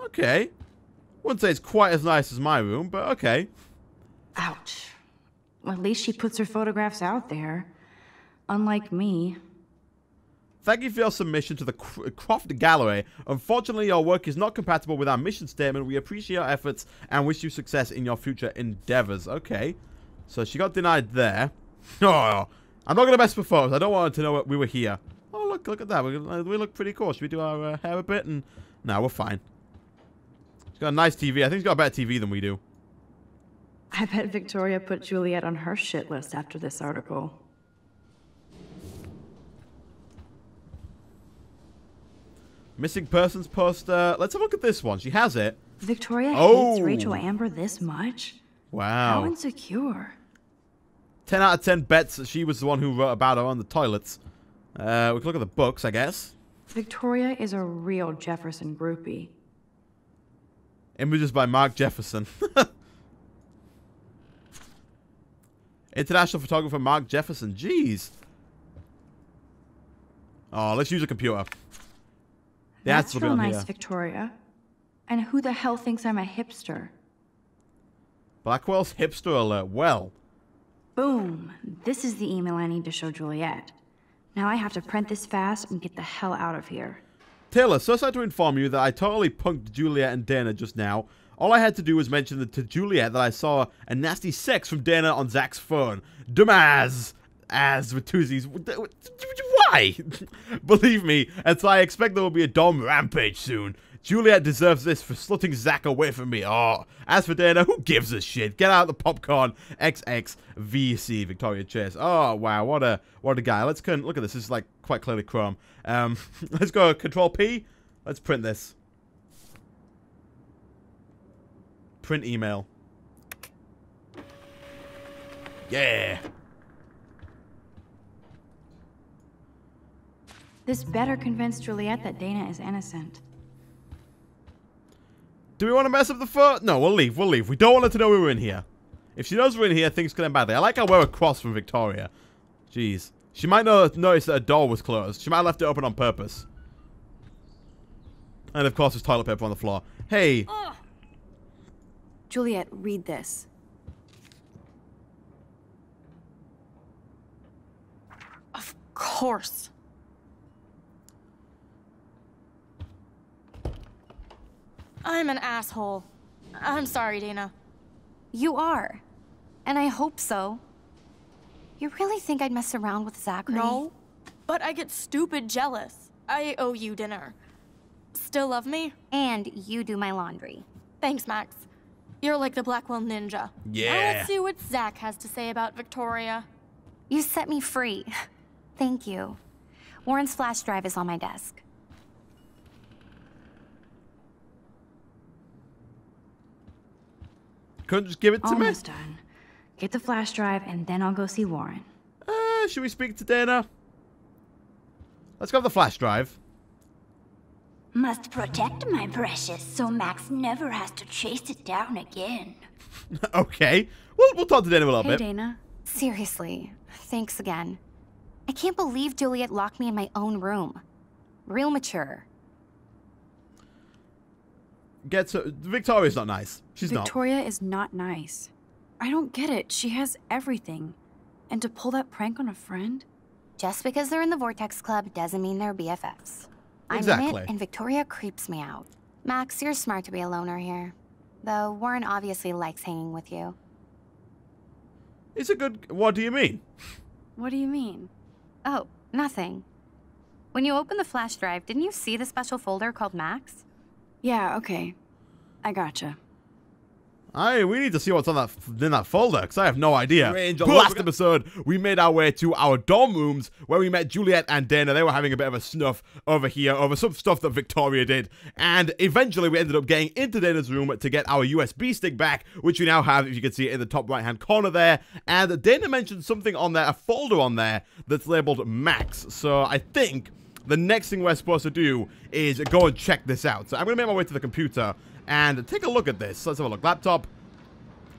Okay. Wouldn't say it's quite as nice as my room, but okay. Ouch. Well, at least she puts her photographs out there. Unlike me. Thank you for your submission to the Cr- Croft Gallery. Unfortunately, your work is not compatible with our mission statement. We appreciate your efforts and wish you success in your future endeavors. Okay. So she got denied there. Oh, I'm not going to mess with photos. I don't want her to know we were here. Oh, look, look at that. We, we look pretty cool. Should we do our uh, hair a bit? And No, we're fine. She's got a nice TV. I think she's got a better TV than we do. I bet Victoria put Juliet on her shit list after this article. Missing persons poster. Let's have a look at this one. She has it. Victoria Oh. hates Rachel Amber this much? Wow. How insecure. 10 out of 10 bets that she was the one who wrote about her on the toilets. Uh, we can look at the books, I guess. Victoria is a real Jefferson groupie. Images by Mark Jefferson. International photographer Mark Jefferson. Jeez. Oh, let's use a computer. The That's answer will real be nice, here. Victoria. And who the hell thinks I'm a hipster? Blackwell's hipster alert. Well, Boom. This is the email I need to show Juliet. Now I have to print this fast and get the hell out of here. Taylor, so sad to inform you that I totally punked Juliet and Dana just now. All I had to do was mention to Juliet that I saw a nasty sex from Dana on Zach's phone. Dumbass! As with two Z's. Why? Believe me, and so I expect there will be a Dom rampage soon. Juliet deserves this for slutting Zach away from me. Oh, as for Dana, who gives a shit? Get out the popcorn. XXVC Victoria Chase. Oh wow, what a what a guy. Let's look at this. This is like quite clearly Chrome. Um, let's go Control P. Let's print this. Print email. Yeah. This better convince Juliet that Dana is innocent. Do we want to mess up the foot? No, we'll leave. We'll leave. We don't want her to know we were in here. If she knows we're in here, things could end badly. I like how we're across from Victoria. Jeez. She might not notice that a door was closed. She might have left it open on purpose. And of course, there's toilet paper on the floor. Hey. Juliet, read this. Of course. I'm an asshole. I'm sorry, Dana. You are. And I hope so. You really think I'd mess around with Zachary? No, but I get stupid jealous. I owe you dinner. Still love me? And you do my laundry. Thanks, Max. You're like the Blackwell Ninja. Yeah. Now let's see what Zach has to say about Victoria. You set me free. Thank you. Warren's flash drive is on my desk. Couldn't just give it to Almost me? done. Get the flash drive and then I'll go see Warren. Uh, should we speak to Dana? Let's go with the flash drive. Must protect my precious so Max never has to chase it down again. okay. We'll, we'll talk to Dana a little Hey, bit. Dana. Seriously, thanks again. I can't believe Juliet locked me in my own room. Real mature. Gets her. Victoria's not nice. She's not. Victoria is not nice. I don't get it. She has everything. And to pull that prank on a friend? Just because they're in the Vortex Club doesn't mean they're BFFs. Exactly. I'm in it, and Victoria creeps me out. Max, you're smart to be a loner here. Though Warren obviously likes hanging with you. It's a good. What do you mean? What do you mean? Oh, nothing. When you opened the flash drive, didn't you see the special folder called Max? Yeah, okay. I gotcha. I we need to see what's on that in that folder because I have no idea. Strange. Last episode, we made our way to our dorm rooms where we met Juliet and Dana. They were having a bit of a snuff over here over some stuff that Victoria did, and eventually we ended up getting into Dana's room to get our USB stick back, which we now have. If you can see it in the top right hand corner there, and Dana mentioned something on there, a folder on there that's labeled Max. So I think the next thing we're supposed to do is go and check this out. So I'm going to make my way to the computer and take a look at this. Let's have a look. Laptop,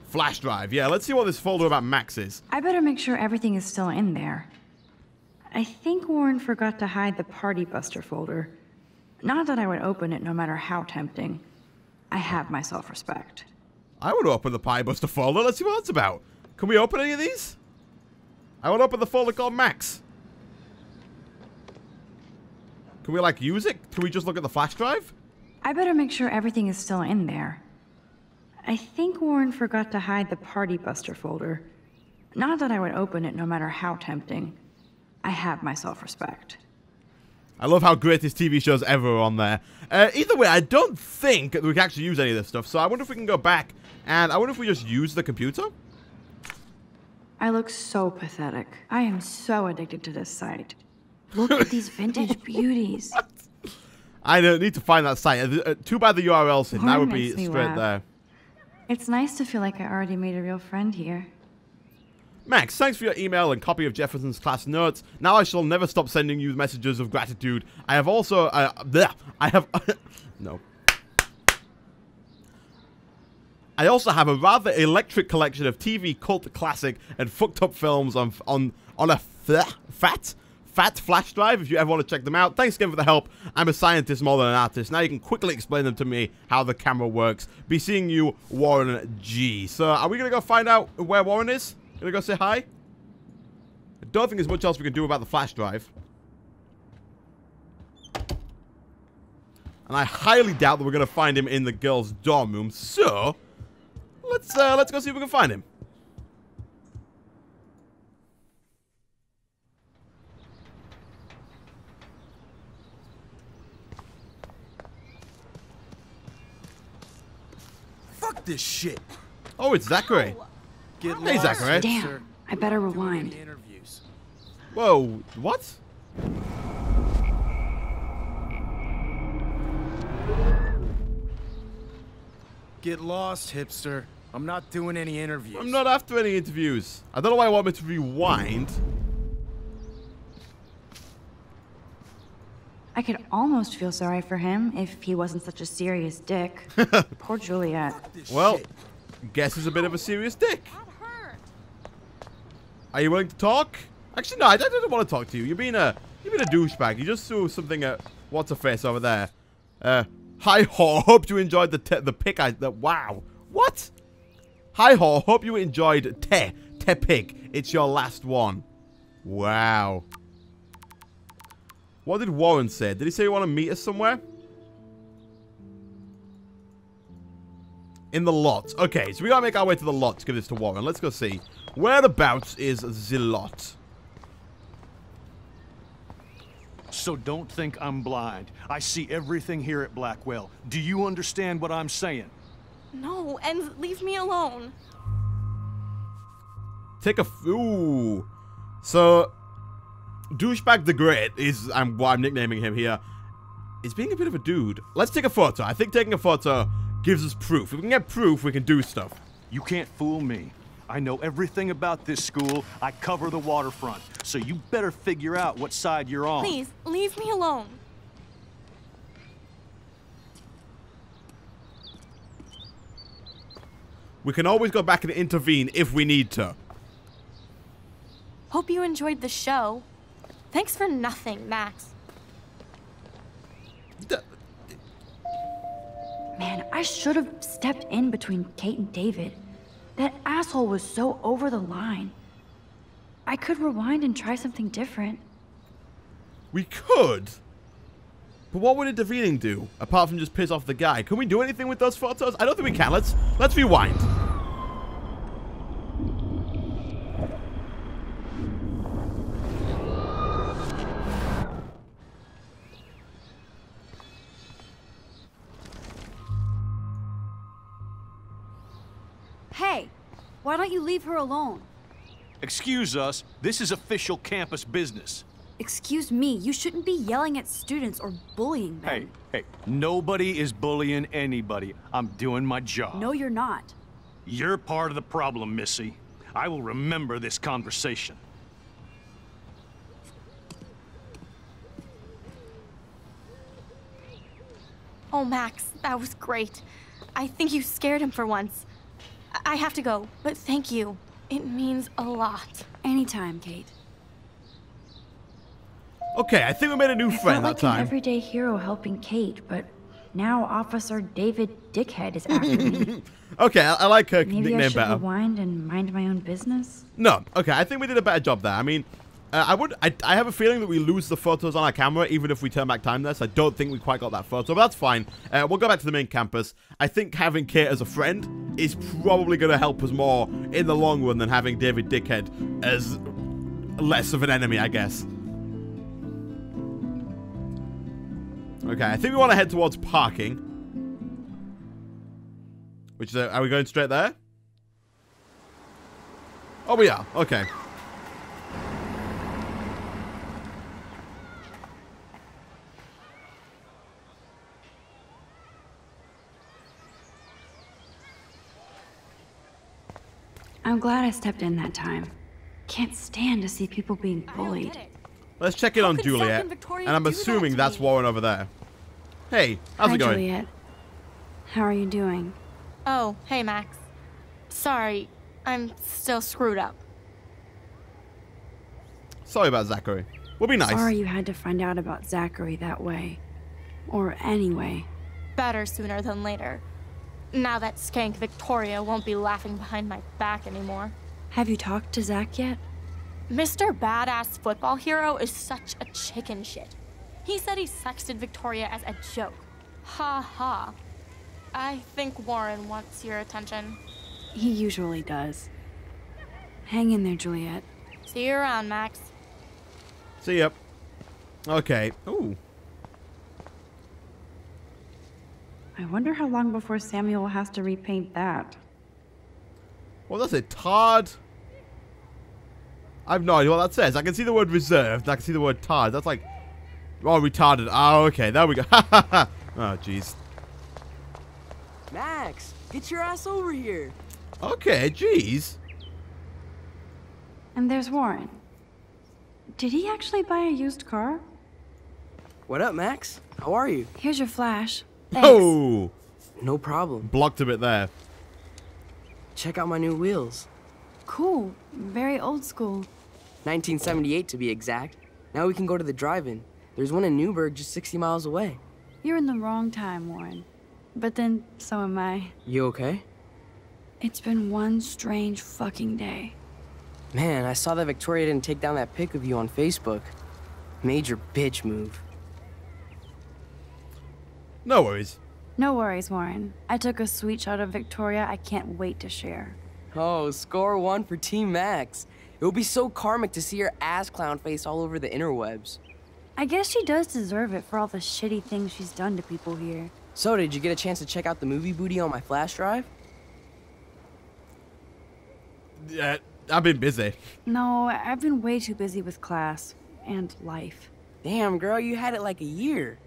flash drive. Yeah, let's see what this folder about Max is. I better make sure everything is still in there. I think Warren forgot to hide the Party Buster folder. Not that I would open it no matter how tempting. I have my self-respect. I want to open the Pie Buster folder. Let's see what that's about. Can we open any of these? I want to open the folder called Max. Can we, like, use it? Can we just look at the flash drive? I better make sure everything is still in there. I think Warren forgot to hide the Party Buster folder. Not that I would open it no matter how tempting. I have my self-respect. I love how greatest TV shows ever are on there. Uh, either way, I don't think that we can actually use any of this stuff, so I wonder if we can go back, and I wonder if we just use the computer? I look so pathetic. I am so addicted to this site. Look at these vintage beauties. I don't need to find that site. Uh, uh, too bad the URL's hidden. That would be straight laugh. there. It's nice to feel like I already made a real friend here. Max, thanks for your email and copy of Jefferson's class notes. Now I shall never stop sending you messages of gratitude. I have also, uh, bleh, I have, no. I also have a rather electric collection of TV cult classic and fucked up films on on on a fat fat flash drive. If you ever want to check them out, thanks again for the help. I'm a scientist more than an artist. Now you can quickly explain them to me how the camera works. Be seeing you, Warren G. So are we gonna go find out where Warren is? Gonna go say hi? I don't think there's much else we can do about the flash drive. And I highly doubt that we're gonna find him in the girls' dorm room. So let's uh, let's go see if we can find him. Fuck this shit. Oh, it's Zachary. Get Hey, lost, Zachary. Damn, I better rewind. Whoa, what? Get lost, hipster. I'm not doing any interviews. I'm not after any interviews. I don't know why I want me to rewind. I could almost feel sorry for him if he wasn't such a serious dick. Poor Juliet. Well, guess he's a bit of a serious dick. Are you willing to talk? Actually, no, I don't want to talk to you. You're being a you're being a douchebag. You just threw something at what's a face over there. Uh, hi ho. Hope you enjoyed the the pick. I the wow. What? Hi ho. Hope you enjoyed te te pick. It's your last one. Wow. What did Warren say? Did he say he want to meet us somewhere? In the lot. Okay, so we gotta make our way to the lot to give this to Warren. Let's go see. Whereabouts is the lot? So don't think I'm blind. I see everything here at Blackwell. Do you understand what I'm saying? No, and leave me alone. Take a... Ooh. So, Douchebag the Great is um, I'm, what I'm nicknaming him here. Is being a bit of a dude. Let's take a photo. I think taking a photo gives us proof. If we can get proof, we can do stuff. You can't fool me. I know everything about this school. I cover the waterfront. So you better figure out what side you're on. Please, leave me alone. We can always go back and intervene if we need to. Hope you enjoyed the show. Thanks for nothing, Max. Man, I should have stepped in between Kate and David. That asshole was so over the line. I could rewind and try something different. We could. But what would a intervening do, apart from just piss off the guy? Can we do anything with those photos? I don't think we can. Let's let's rewind. Why don't you leave her alone? Excuse us, this is official campus business. Excuse me, you shouldn't be yelling at students or bullying them. Hey, hey, nobody is bullying anybody. I'm doing my job. No, you're not. You're part of the problem, Missy. I will remember this conversation. Oh, Max, that was great. I think you scared him for once. I have to go, but thank you. It means a lot. Anytime, Kate. Okay, I think we made a new I friend felt like that time. an everyday hero helping Kate, but now Officer David Dickhead is after me. okay, I, I like her Maybe I nickname should better. rewind and mind my own business. No, okay, I think we did a better job there. I mean, uh, I would, I, I have a feeling that we lose the photos on our camera even if we turn back time this. I don't think we quite got that photo, but that's fine. Uh, we'll go back to the main campus. I think having Kate as a friend is probably going to help us more in the long run than having David Dickhead as less of an enemy, I guess. Okay, I think we want to head towards parking. Which is, a, are we going straight there? Oh, we are. Okay. I'm glad I stepped in that time. Can't stand to see people being bullied. Let's check in on Juliet. and And I'm do that assuming that's Warren over there. Hey, how's Hi, it going? Juliet. How are you doing? Oh, hey, Max. Sorry, I'm still screwed up. Sorry about Zachary. We'll be nice. Sorry you had to find out about Zachary that way. Or anyway. Better sooner than later. Now that skank Victoria won't be laughing behind my back anymore. Have you talked to Zach yet? Mr. Badass Football Hero is such a chicken shit. He said he sexted Victoria as a joke. Ha ha. I think Warren wants your attention. He usually does. Hang in there, Juliet. See you around, Max. See ya. Okay. Ooh. I wonder how long before Samuel has to repaint that. Well, that's it? Tard? I have no idea what that says. I can see the word reserved. I can see the word tard. That's like... Oh, retarded. Oh, okay. There we go. oh, jeez. Max, get your ass over here. Okay, jeez. And there's Warren. Did he actually buy a used car? What up, Max? How are you? Here's your flash. Thanks. Oh! No problem. Blocked a bit there. Check out my new wheels. Cool. Very old school. 1978 to be exact. Now we can go to the drive-in. There's one in Newberg just 60 miles away. You're in the wrong time, Warren. But then, so am I. You okay? It's been one strange fucking day. Man, I saw that Victoria didn't take down that pic of you on Facebook. Major bitch move. No worries. No worries, Warren. I took a sweet shot of Victoria I can't wait to share. Oh, score one for Team Max. It would be so karmic to see her ass clown face all over the interwebs. I guess she does deserve it for all the shitty things she's done to people here. So, did you get a chance to check out the movie booty on my flash drive? Yeah, I've been busy. No, I've been way too busy with class and life. Damn, girl, you had it like a year.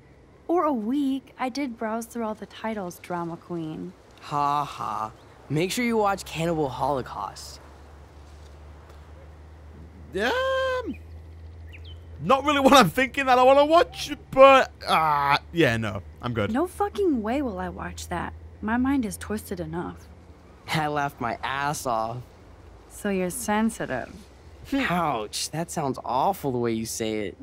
Or a week. I did browse through all the titles, Drama Queen. Ha ha. Make sure you watch Cannibal Holocaust. Um, not really what I'm thinking that I want to watch, but ah, uh, yeah, no, I'm good. No fucking way will I watch that. My mind is twisted enough. I laughed my ass off. So you're sensitive. Ouch, that sounds awful the way you say it.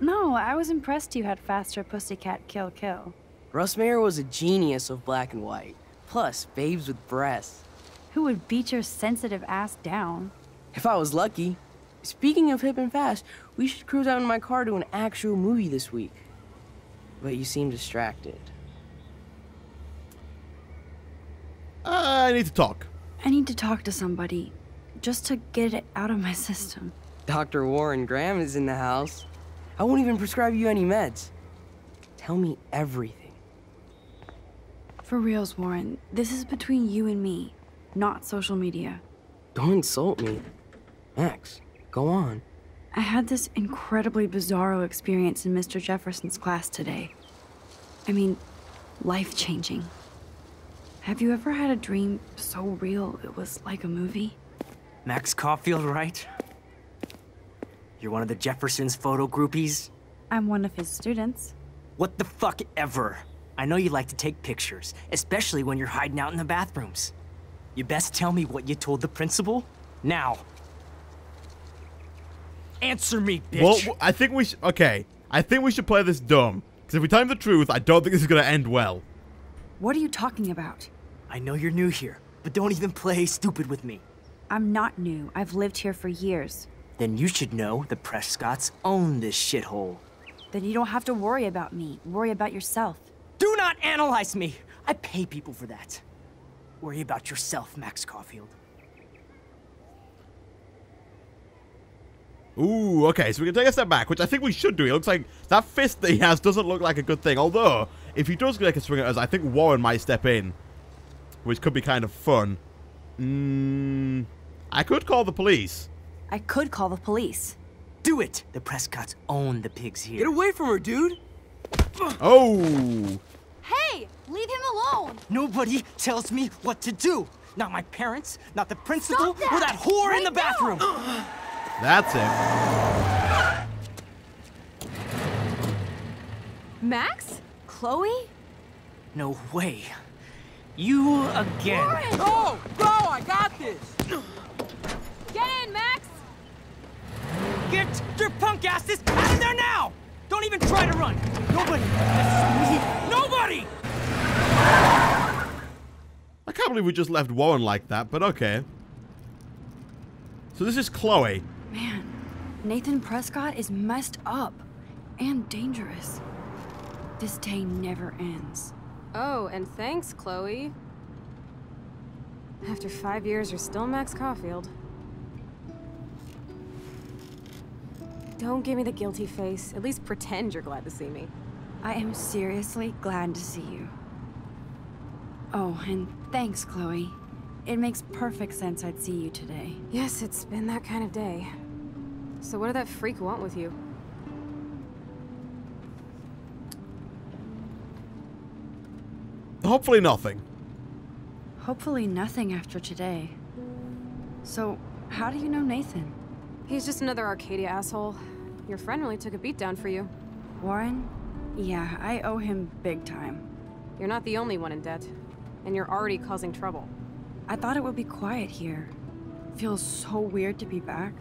No, I was impressed you had faster Pussycat Kill Kill. Russ Meyer was a genius of black and white. Plus, babes with breasts. Who would beat your sensitive ass down? If I was lucky. Speaking of hip and fast, we should cruise out in my car to an actual movie this week. But you seem distracted. Uh, I need to talk. I need to talk to somebody. Just to get it out of my system. Dr. Warren Graham is in the house. I won't even prescribe you any meds. Tell me everything. For reals, Warren, this is between you and me, not social media. Don't insult me. Max, go on. I had this incredibly bizarro experience in Mr. Jefferson's class today. I mean, life-changing. Have you ever had a dream so real it was like a movie? Max Caulfield, right? You're one of the Jefferson's photo groupies? I'm one of his students. What the fuck ever? I know you like to take pictures, especially when you're hiding out in the bathrooms. You best tell me what you told the principal, now. Answer me, bitch! Well, I think we should... Okay. I think we should play this dumb. Because if we tell him the truth, I don't think this is going to end well. What are you talking about? I know you're new here, but don't even play stupid with me. I'm not new. I've lived here for years. Then you should know the Prescotts own this shithole. Then you don't have to worry about me. Worry about yourself. Do not analyze me! I pay people for that. Worry about yourself, Max Caulfield. Ooh, okay, so we can take a step back, which I think we should do. It looks like that fist that he has doesn't look like a good thing. Although, if he does take a swing at us, I think Warren might step in. Which could be kind of fun. Mmm... I could call the police. I could call the police. Do it! The Prescotts own the pigs here. Get away from her, dude! Oh! Hey! Leave him alone! Nobody tells me what to do! Not my parents, not the principal, that. or that whore right in the bathroom! That's it. Max? Chloe? No way. You again. Warren! Go! Oh, Go! I got this! Get in, Max! Get your punk asses out of there now! Don't even try to run! Nobody! Nobody! I can't believe we just left Warren like that, but okay. So this is Chloe. Man, Nathan Prescott is messed up. And dangerous. This day never ends. Oh, and thanks, Chloe. After five years, you're still Max Caulfield. Don't give me the guilty face. At least pretend you're glad to see me. I am seriously glad to see you. Oh, and thanks, Chloe. It makes perfect sense I'd see you today. Yes, it's been that kind of day. So what did that freak want with you? Hopefully nothing. Hopefully nothing after today. So, how do you know Nathan? He's just another Arcadia asshole. Your friend really took a beat down for you. Warren? Yeah, I owe him big time. You're not the only one in debt. And you're already causing trouble. I thought it would be quiet here. Feels so weird to be back.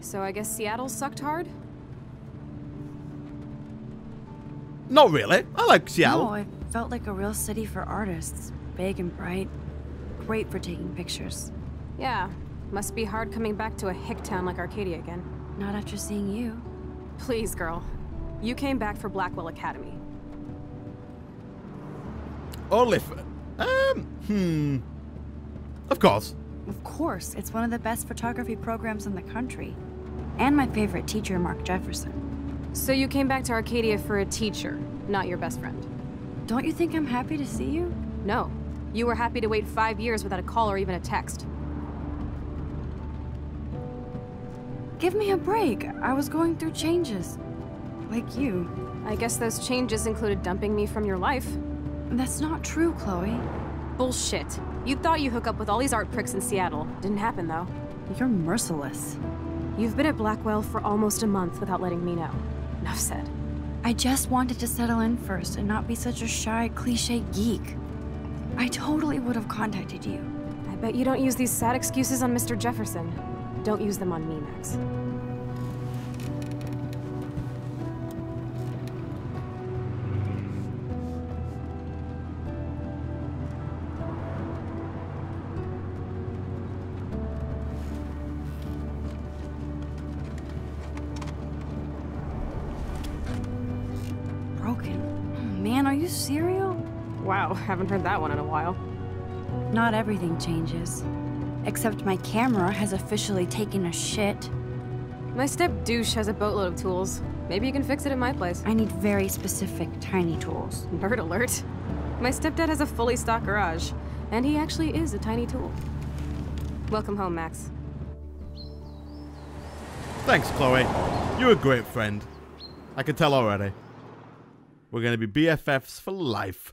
So I guess Seattle sucked hard? Not really. I like Seattle. No, it felt like a real city for artists. Big and bright. Great for taking pictures. Yeah. Must be hard coming back to a hick town like Arcadia again. Not after seeing you. Please, girl. You came back for Blackwell Academy. Only Um, hmm. Of course. Of course. It's one of the best photography programs in the country. And my favorite teacher, Mark Jefferson. So you came back to Arcadia for a teacher, not your best friend. Don't you think I'm happy to see you? No. You were happy to wait five years without a call or even a text. Give me a break. I was going through changes. Like you. I guess those changes included dumping me from your life. That's not true, Chloe. Bullshit. You thought you hook up with all these art pricks in Seattle. Didn't happen, though. You're merciless. You've been at Blackwell for almost a month without letting me know. Enough said. I just wanted to settle in first and not be such a shy, cliche geek. I totally would have contacted you. I bet you don't use these sad excuses on Mr. Jefferson. Don't use them on me, Max. Broken. Man, are you serial? Wow, haven't heard that one in a while. Not everything changes. Except my camera has officially taken a shit. My step douche has a boatload of tools. Maybe you can fix it at my place. I need very specific, tiny tools. Nerd alert. My stepdad has a fully stocked garage, and he actually is a tiny tool. Welcome home, Max. Thanks, Chloe. You're a great friend. I can tell already. We're going to be BFFs for life.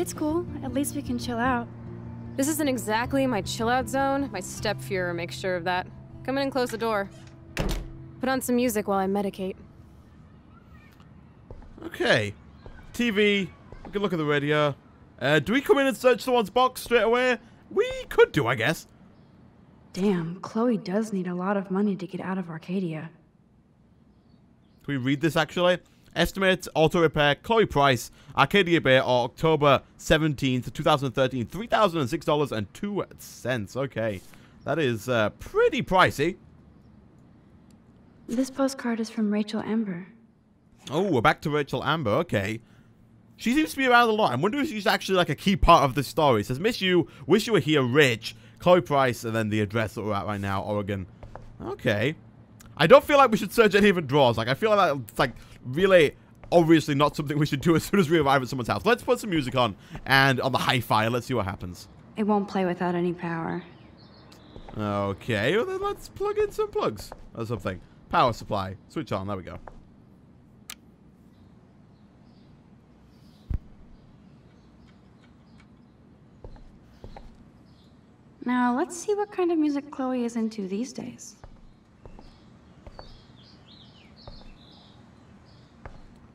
It's cool. At least we can chill out. This isn't exactly my chill out zone. My stepfuhrer makes sure of that. Come in and close the door. Put on some music while I medicate. Okay. TV. We can look at the radio. Uh, do we come in and search someone's box straight away? We could do, I guess. Damn, Chloe does need a lot of money to get out of Arcadia. Can we read this actually? Estimate auto repair Chloe Price, Arcadia Bay, or October 17th, 2013, $3,006.02. Okay. That is uh, pretty pricey. This postcard is from Rachel Amber. Oh, we're back to Rachel Amber. Okay. She seems to be around a lot. I'm wondering if she's actually like a key part of the story. It says, Miss you, wish you were here, rich. Chloe Price, and then the address that we're at right now, Oregon. Okay. I don't feel like we should search any of the drawers. Like, I feel like that's like really obviously not something we should do as soon as we arrive at someone's house. Let's put some music on and on the hi-fi. Let's see what happens. It won't play without any power. Okay, well then let's plug in some plugs or something. Power supply. Switch on. There we go. Now, let's see what kind of music Chloe is into these days.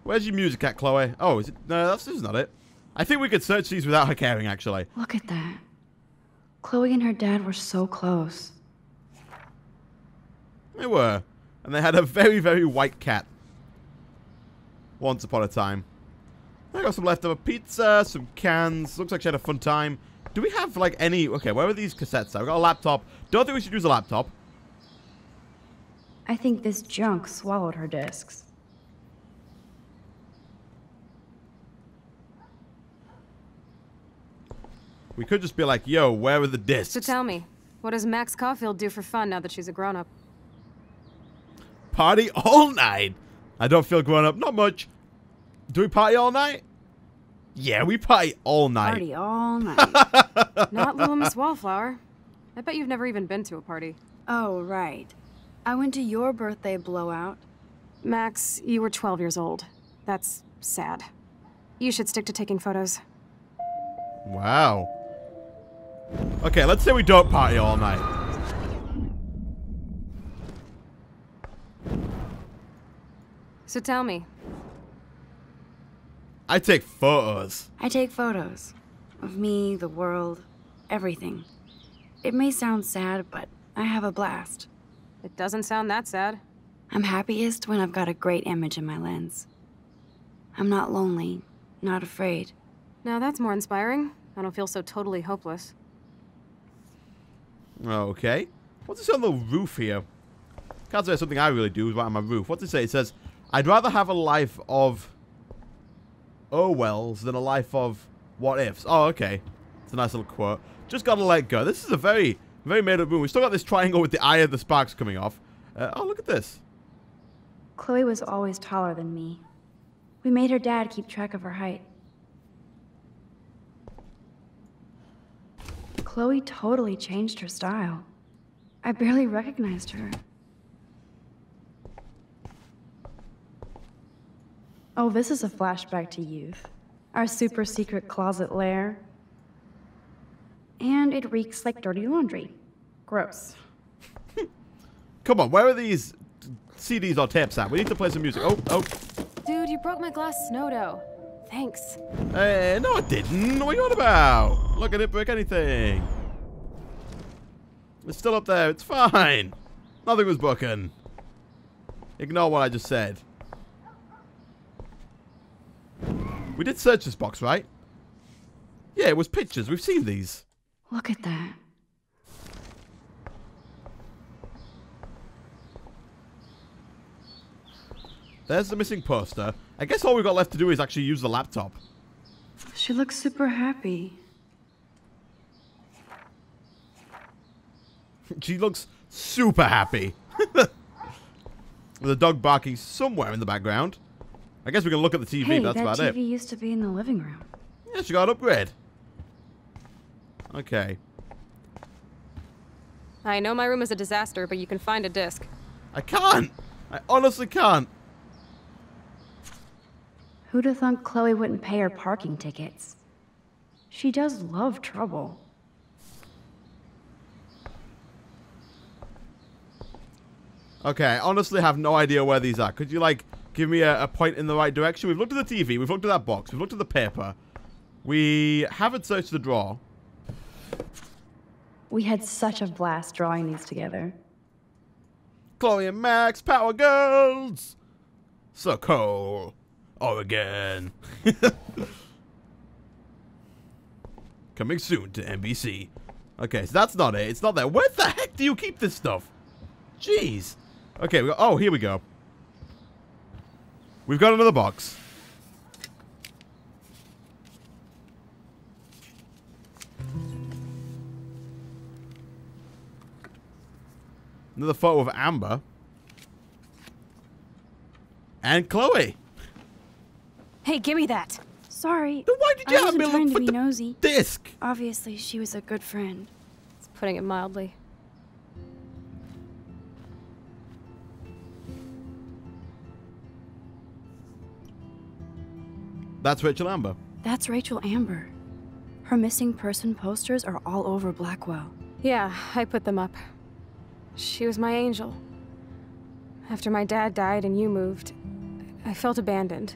Where's your music at, Chloe? Oh, is it? No, that's this is not it. I think we could search these without her caring, actually. Look at that. Chloe and her dad were so close. They were. And they had a very, very white cat. Once upon a time. I got some leftover pizza, some cans. Looks like she had a fun time. Do we have, like, any... Okay, where are these cassettes at? We've got a laptop. Don't think we should use a laptop. I think this junk swallowed her discs. We could just be like, yo, where were the discs? So tell me, what does Max Caulfield do for fun now that she's a grown-up? Party all night. I don't feel grown up. Not much. Do we party all night? Yeah, we party all night. Party all night. Not Little Miss Wallflower. I bet you've never even been to a party. Oh, right. I went to your birthday blowout. Max, you were 12 years old. That's sad. You should stick to taking photos. Wow. Okay, let's say we don't party all night. So tell me, I take photos. I take photos of me, the world, everything. It may sound sad, but I have a blast. it doesn't sound that sad. I'm happiest when I've got a great image in my lens. I'm not lonely, not afraid. Now that's more inspiring. I don't feel so totally hopeless. Okay. What's this on the roof here? Can't say something I really do is right on my roof. What's it say? It says, I'd rather have a life of oh wells than a life of what ifs. Oh, okay. It's a nice little quote. Just gotta let go. This is a very, very made up room. We still got this triangle with the eye of the sparks coming off. Uh, oh, look at this. Chloe was always taller than me. We made her dad keep track of her height. Chloe totally changed her style. I barely recognized her. Oh, this is a flashback to youth. Our super secret closet lair. And it reeks like dirty laundry. Gross. Come on, where are these CDs or tapes at? We need to play some music. Oh, oh. Dude, you broke my glass snow dough. Thanks. Hey, no, I didn't. What are you on about? Look, I didn't break anything. It's still up there. It's fine. Nothing was broken. Ignore what I just said. We did search this box, right? Yeah, it was pictures. We've seen these. Look at that. There's the missing poster. I guess all we've got left to do is actually use the laptop. She looks super happy. she looks super happy. With a dog barking somewhere in the background. I guess we can look at the TV, hey, that's that about TV it. used to be in the living room. Yeah, she got an upgrade. Okay. I know my room is a disaster, but you can find a disc. I can't! I honestly can't. Who'd have thunk Chloe wouldn't pay her parking tickets? She does love trouble. Okay, I honestly have no idea where these are. Could you, like, give me a, a point in the right direction? We've looked at the TV, we've looked at that box, we've looked at the paper. We haven't searched the drawer. We had such a blast drawing these together. Chloe and Max, Power Girls! So cool. Oh, Oregon. Coming soon to NBC. Okay, so that's not it. It's not there. Where the heck do you keep this stuff? Jeez. Okay, we got, oh, here we go. We've got another box. Another photo of Amber. And Chloe. Hey, give me that. Sorry. Then why did you I have wasn't me trying look to for be the nosy. disc? Obviously, she was a good friend. It's putting it mildly. That's Rachel Amber. That's Rachel Amber. Her missing person posters are all over Blackwell. Yeah, I put them up. She was my angel. After my dad died and you moved, I felt abandoned.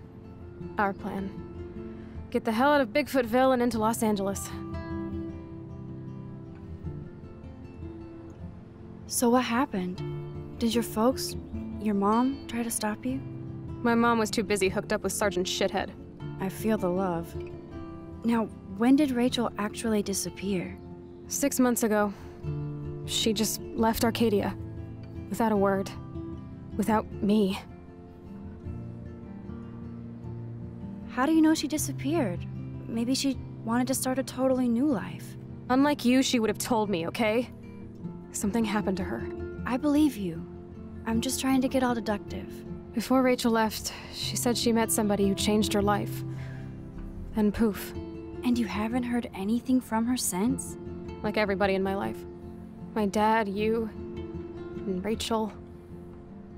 Our plan. Get the hell out of Bigfootville and into Los Angeles. So what happened? Did your folks, your mom, try to stop you? My mom was too busy hooked up with Sergeant Shithead. I feel the love. Now, when did Rachel actually disappear? Six months ago. She just left Arcadia. Without a word. Without me. How do you know she disappeared? Maybe she wanted to start a totally new life. Unlike you, she would have told me, okay? Something happened to her. I believe you. I'm just trying to get all deductive. Before Rachel left, she said she met somebody who changed her life. Then poof. And you haven't heard anything from her since? Like everybody in my life. My dad, you, and Rachel.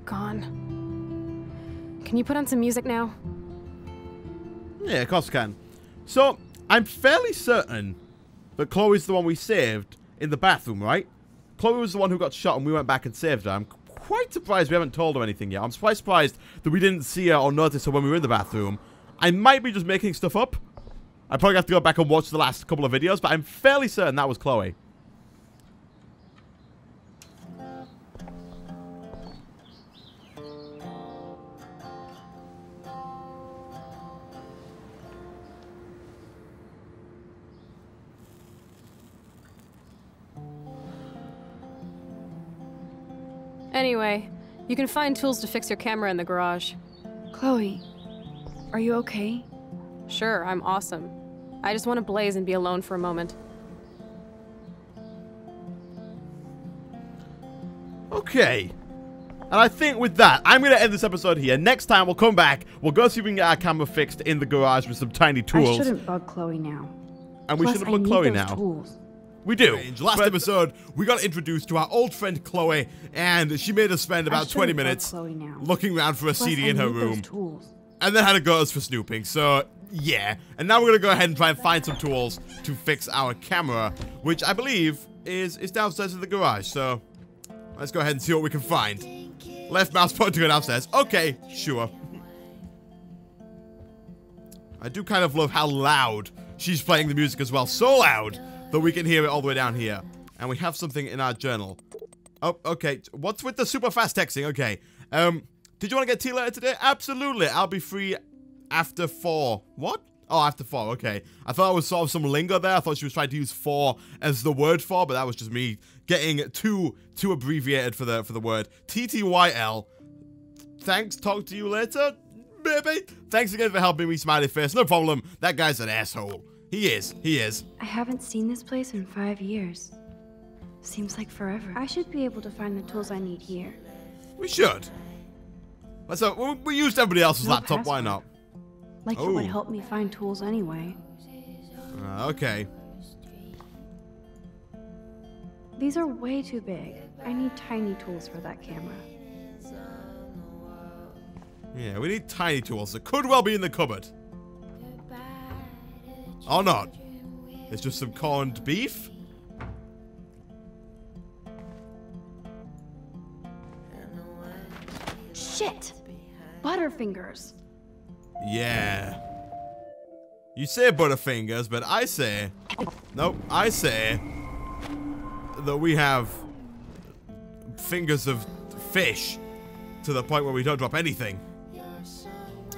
Gone. Can you put on some music now? Yeah, of course can. So, I'm fairly certain that Chloe's the one we saved in the bathroom, right? Chloe was the one who got shot and we went back and saved her. I'm quite surprised we haven't told her anything yet. I'm quite surprised that we didn't see her or notice her when we were in the bathroom. I might be just making stuff up. I probably have to go back and watch the last couple of videos, but I'm fairly certain that was Chloe. Anyway, you can find tools to fix your camera in the garage. Chloe, are you okay? Sure, I'm awesome. I just want to blaze and be alone for a moment. Okay. And I think with that, I'm going to end this episode here. Next time, we'll come back. We'll go see if we can get our camera fixed in the garage with some tiny tools. I shouldn't bug Chloe now. And we shouldn't bug Chloe now. Tools. We do. Last episode, we got introduced to our old friend Chloe, and she made us spend about 20 minutes looking around for a Plus, CD I in her room. And then had to go us for snooping, so yeah. And now we're gonna go ahead and try and find some tools to fix our camera, which I believe is is downstairs in the garage, so let's go ahead and see what we can find. Left mouse pointer to go downstairs. Okay, sure. I do kind of love how loud she's playing the music as well. So loud that we can hear it all the way down here. And we have something in our journal. Oh, okay. What's with the super fast texting? Okay. Um, did you want to get tea later today? Absolutely. I'll be free after four. What? Oh, after four. Okay. I thought it was sort of some lingo there. I thought she was trying to use four as the word for, but that was just me getting too too abbreviated for the for the word. TTYL. Thanks. Talk to you later. Maybe. Thanks again for helping me, smiley face. No problem. That guy's an asshole. He is. He is. I haven't seen this place in five years. Seems like forever. I should be able to find the tools I need here. We should. Let's. Uh, we- we used everybody else's No laptop. Why not? Like it would Oh. help me find tools anyway. Uh, okay. These are way too big. I need tiny tools for that camera. Yeah, we need tiny tools that could well be in the cupboard. Or not. It's just some corned beef. Shit! Butterfingers. Yeah. You say Butterfingers, but I say... Nope, I say... That we have... Fingers of fish. To the point where we don't drop anything.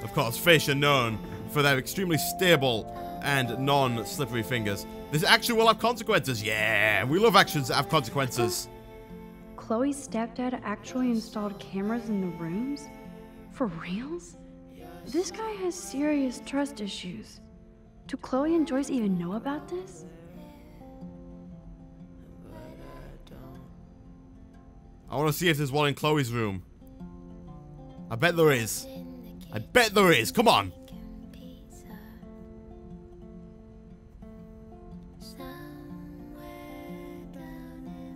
Of course, fish are known for their extremely stable and non-slippery fingers. This actually will have consequences. Yeah, we love actions that have consequences. Chloe's stepdad actually installed cameras in the rooms? For reals? This guy has serious trust issues. Do Chloe and Joyce even know about this? I want to see if there's one in Chloe's room. I bet there is. I bet there is. Come on.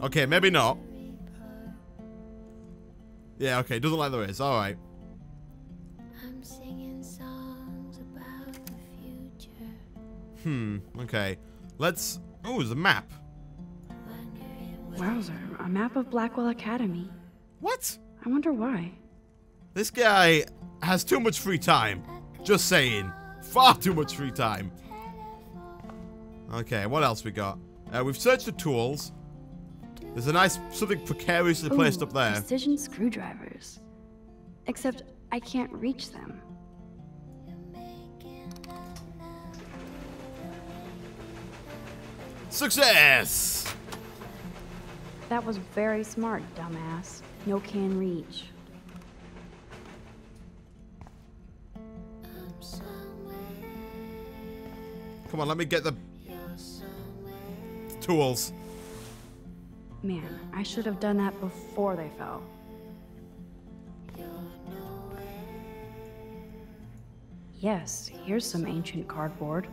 Okay, maybe not. Yeah, okay, doesn't like there is. Alright. I'm singing songs about the future. Hmm, okay. Let's... Oh, there's a map. Wowzer, a map of Blackwell Academy. What? I wonder why. This guy has too much free time. Just saying. Far too much free time. Okay, what else we got? Uh, we've searched the tools. There's a nice, something precariously placed Ooh, up there. Precision screwdrivers. Except I can't reach them. Success! That was very smart, dumbass. No can reach. Come on, let me get the tools. Man, I should have done that before they fell. Yes, here's some ancient cardboard.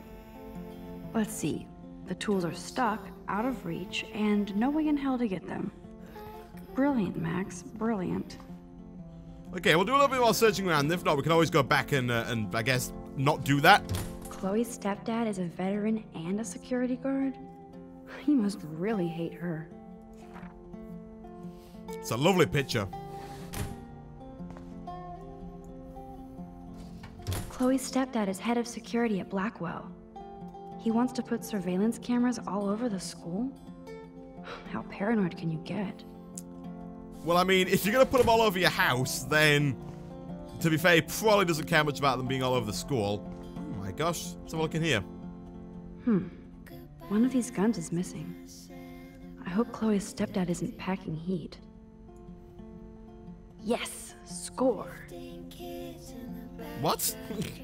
Let's see. The tools are stuck, out of reach, and no way in hell to get them. Brilliant, Max. Brilliant. Okay, we'll do a little bit more searching around. If not, we can always go back and, uh, and I guess, not do that. Chloe's stepdad is a veteran and a security guard? He must really hate her. It's a lovely picture. Chloe's stepdad is head of security at Blackwell. He wants to put surveillance cameras all over the school? How paranoid can you get? Well, I mean, if you're going to put them all over your house, then, to be fair, he probably doesn't care much about them being all over the school. Oh my gosh, let's have a look in here. Hmm. One of these guns is missing. I hope Chloe's stepdad isn't packing heat. Yes, score. What?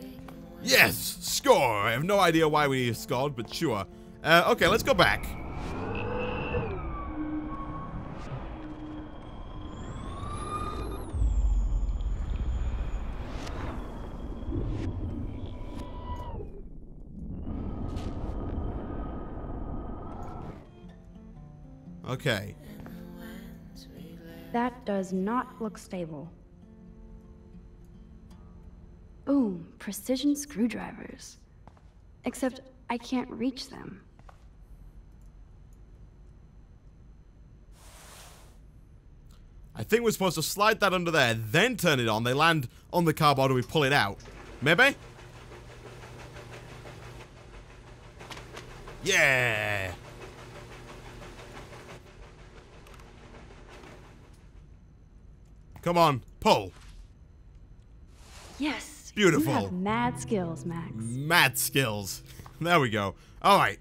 yes, score. I have no idea why we scored, but sure. Uh, okay, let's go back. Okay. That does not look stable. Boom, precision screwdrivers. Except I can't reach them. I think we're supposed to slide that under there, then turn it on. They land on the cardboard and we pull it out. Maybe? Yeah! Come on, pull. Yes. Beautiful. You have mad skills, Max. Mad skills. There we go. All right.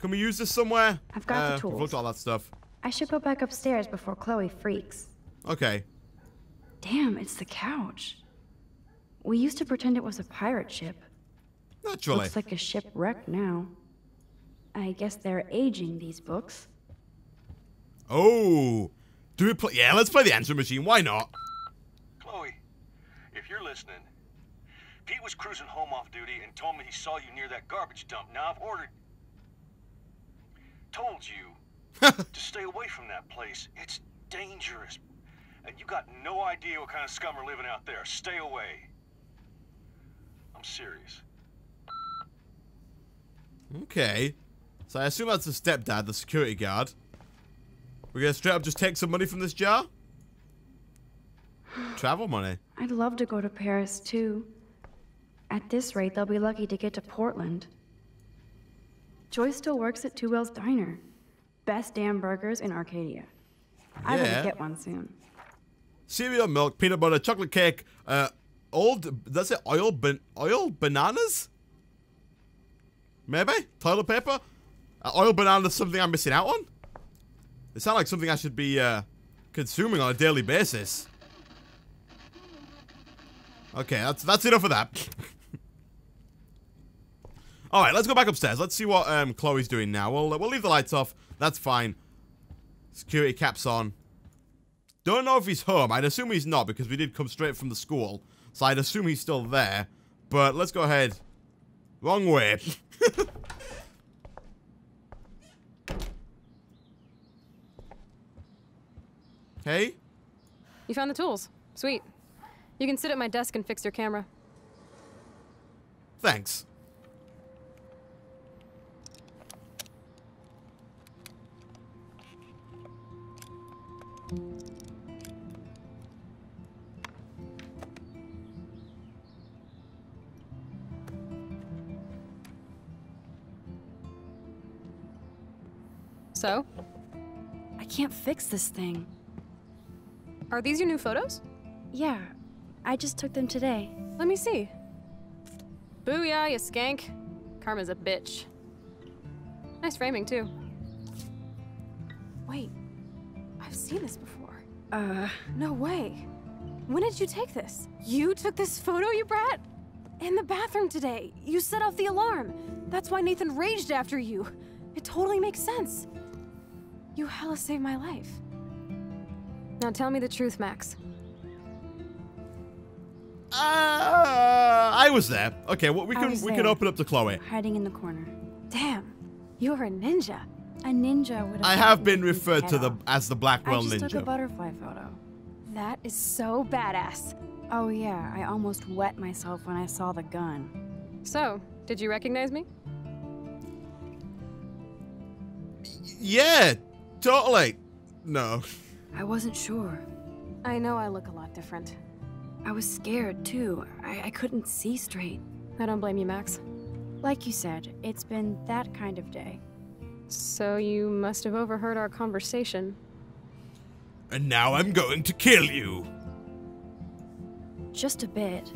Can we use this somewhere? I've got the Uh, we've tools. looked at all that stuff. I should go back upstairs before Chloe freaks. Okay. Damn, it's the couch. We used to pretend it was a pirate ship. Naturally. Looks like a shipwreck now. I guess they're aging these books. Oh. Do we play? Yeah, let's play the answer machine. Why not? Chloe, if you're listening, Pete was cruising home off duty and told me he saw you near that garbage dump. Now I've ordered. Told you to stay away from that place. It's dangerous. And you got no idea what kind of scum are living out there. Stay away. I'm serious. Okay. So I assume that's the stepdad, the security guard. We're gonna straight up just take some money from this jar? Travel money. I'd love to go to Paris too. At this rate, they'll be lucky to get to Portland. Joyce still works at Two Whales Diner. Best damn burgers in Arcadia. I'm better get one soon. Cereal, milk, peanut butter, chocolate cake, uh, old, does it oil, ban oil bananas? Maybe? Toilet paper? Uh, oil bananas something I'm missing out on? They sound like something I should be, uh, consuming on a daily basis. Okay, that's, that's enough of that. Alright, let's go back upstairs. Let's see what, um, Chloe's doing now. We'll, we'll leave the lights off. That's fine. Security caps on. Don't know if he's home. I'd assume he's not because we did come straight from the school. So I'd assume he's still there. But let's go ahead. Wrong way. Hey? You found the tools. Sweet. You can sit at my desk and fix your camera. Thanks. So? I can't fix this thing. Are these your new photos? Yeah, I just took them today. Let me see. Booyah, you skank. Karma's a bitch. Nice framing, too. Wait, I've seen this before. Uh, No way. When did you take this? You took this photo, you brat? In the bathroom today. You set off the alarm. That's why Nathan raged after you. It totally makes sense. You hella saved my life. Now tell me the truth, Max. Uh, I was there. Okay, well, we I can was we can open up to Chloe. hiding in the corner. Damn, you're a ninja. A ninja would have I have been referred to the off. as the Blackwell I just Ninja. took a butterfly photo. That is so badass. Oh yeah, I almost wet myself when I saw the gun. So, did you recognize me? Yeah, totally. No. I wasn't sure. I know I look a lot different. I was scared too. I, I couldn't see straight. I don't blame you, Max. Like you said, it's been that kind of day. So you must have overheard our conversation. And now I'm going to kill you. Just a bit.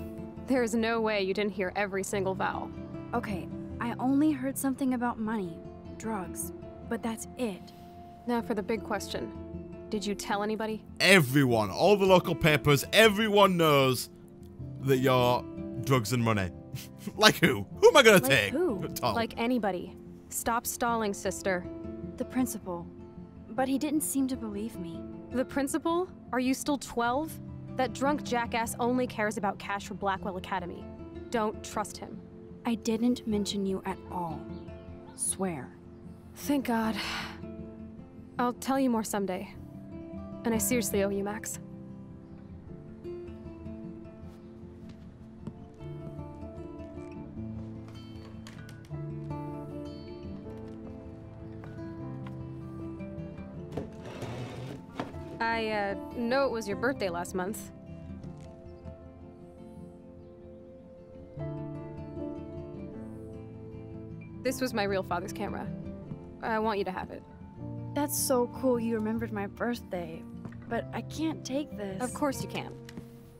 There is no way you didn't hear every single vowel. Okay, I only heard something about money, drugs, but that's it. Now for the big question. Did you tell anybody? Everyone, all the local papers, everyone knows that you're drugs and money. like who? Who am I gonna Like take? who? Tom. Like anybody. Stop stalling, sister. The principal. But he didn't seem to believe me. The principal? Are you still 12? That drunk jackass only cares about cash for Blackwell Academy. Don't trust him. I didn't mention you at all. Swear. Thank God. I'll tell you more someday. And I seriously owe you, Max. I, uh, know it was your birthday last month. This was my real father's camera. I want you to have it. That's so cool you remembered my birthday. But I can't take this. Of course you can.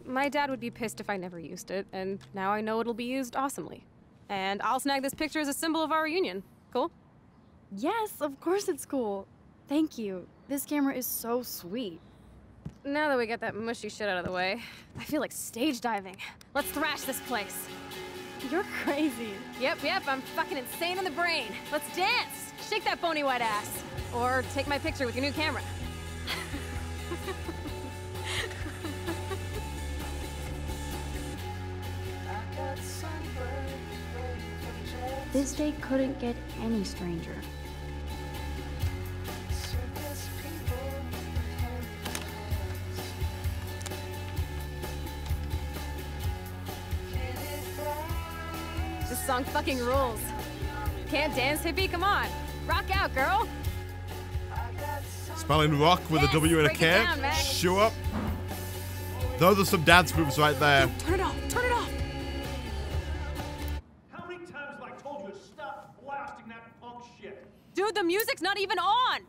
My dad would be pissed if I never used it, and now I know it'll be used awesomely. And I'll snag this picture as a symbol of our reunion. Cool? Yes, of course it's cool. Thank you. This camera is so sweet. Now that we got that mushy shit out of the way, I feel like stage diving. Let's thrash this place. You're crazy. Yep, yep, I'm fucking insane in the brain. Let's dance! Shake that bony white ass. Or take my picture with your new camera. This day couldn't get any stranger. This song fucking rules. Can't dance, hippie? Come on. Rock out, girl. Spelling rock with a W and a break it K. down, Max. Sure. Those are some dance moves right there. Turn it off. Turn it off. Dude, the music's not even on.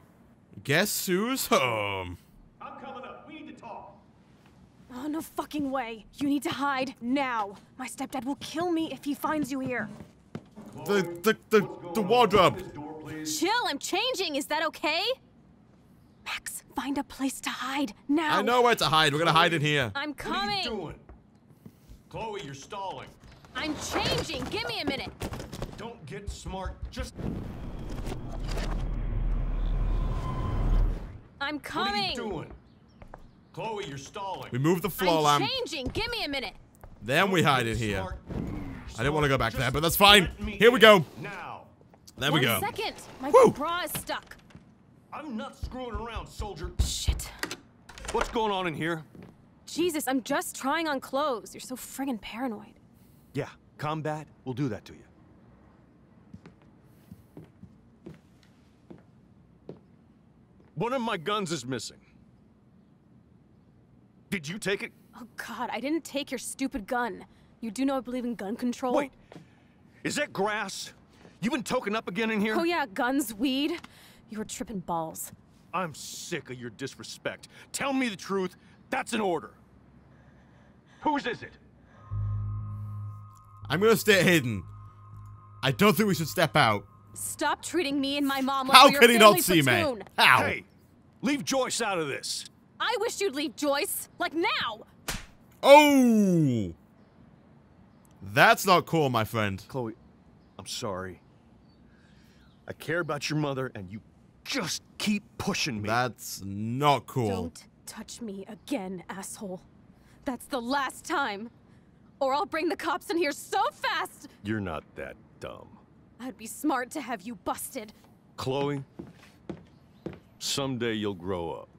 Guess who's home? I'm coming up. We need to talk. Oh, no fucking way. You need to hide now. My stepdad will kill me if he finds you here. The the the, the wardrobe. Chill, I'm changing. Is that okay? Max, find a place to hide now. I know where to hide. We're gonna hide in here. I'm coming. What are you doing? Chloe, you're stalling. I'm changing. Give me a minute. Don't get smart. Just. I'm coming. What are you doing? Chloe, you're stalling. We move the floor I'm lamp. changing. Give me a minute. Then we hide in here. I didn't want to go back there, but that's fine. Here we go. Now. There we go. One second. My Woo. bra is stuck. I'm not screwing around, soldier. Shit. What's going on in here? Jesus, I'm just trying on clothes. You're so friggin' paranoid. Yeah, combat will do that to you. One of my guns is missing. Did you take it? Oh god, I didn't take your stupid gun. You do know I believe in gun control? Wait, is that grass? You been token up again in here? Oh yeah, guns, weed. You were tripping balls. I'm sick of your disrespect. Tell me the truth. That's an order. Whose is it? I'm gonna stay hidden. I don't think we should step out. Stop treating me and my mom like How we're can he not family see me? platoon. How? Hey, leave Joyce out of this. I wish you'd leave Joyce, like now. Oh! That's not cool, my friend. Chloe, I'm sorry. I care about your mother, and you just keep pushing me. That's not cool. Don't touch me again, asshole. That's the last time. Or I'll bring the cops in here so fast, You're not that dumb. I'd be smart to have you busted. Chloe, someday you'll grow up.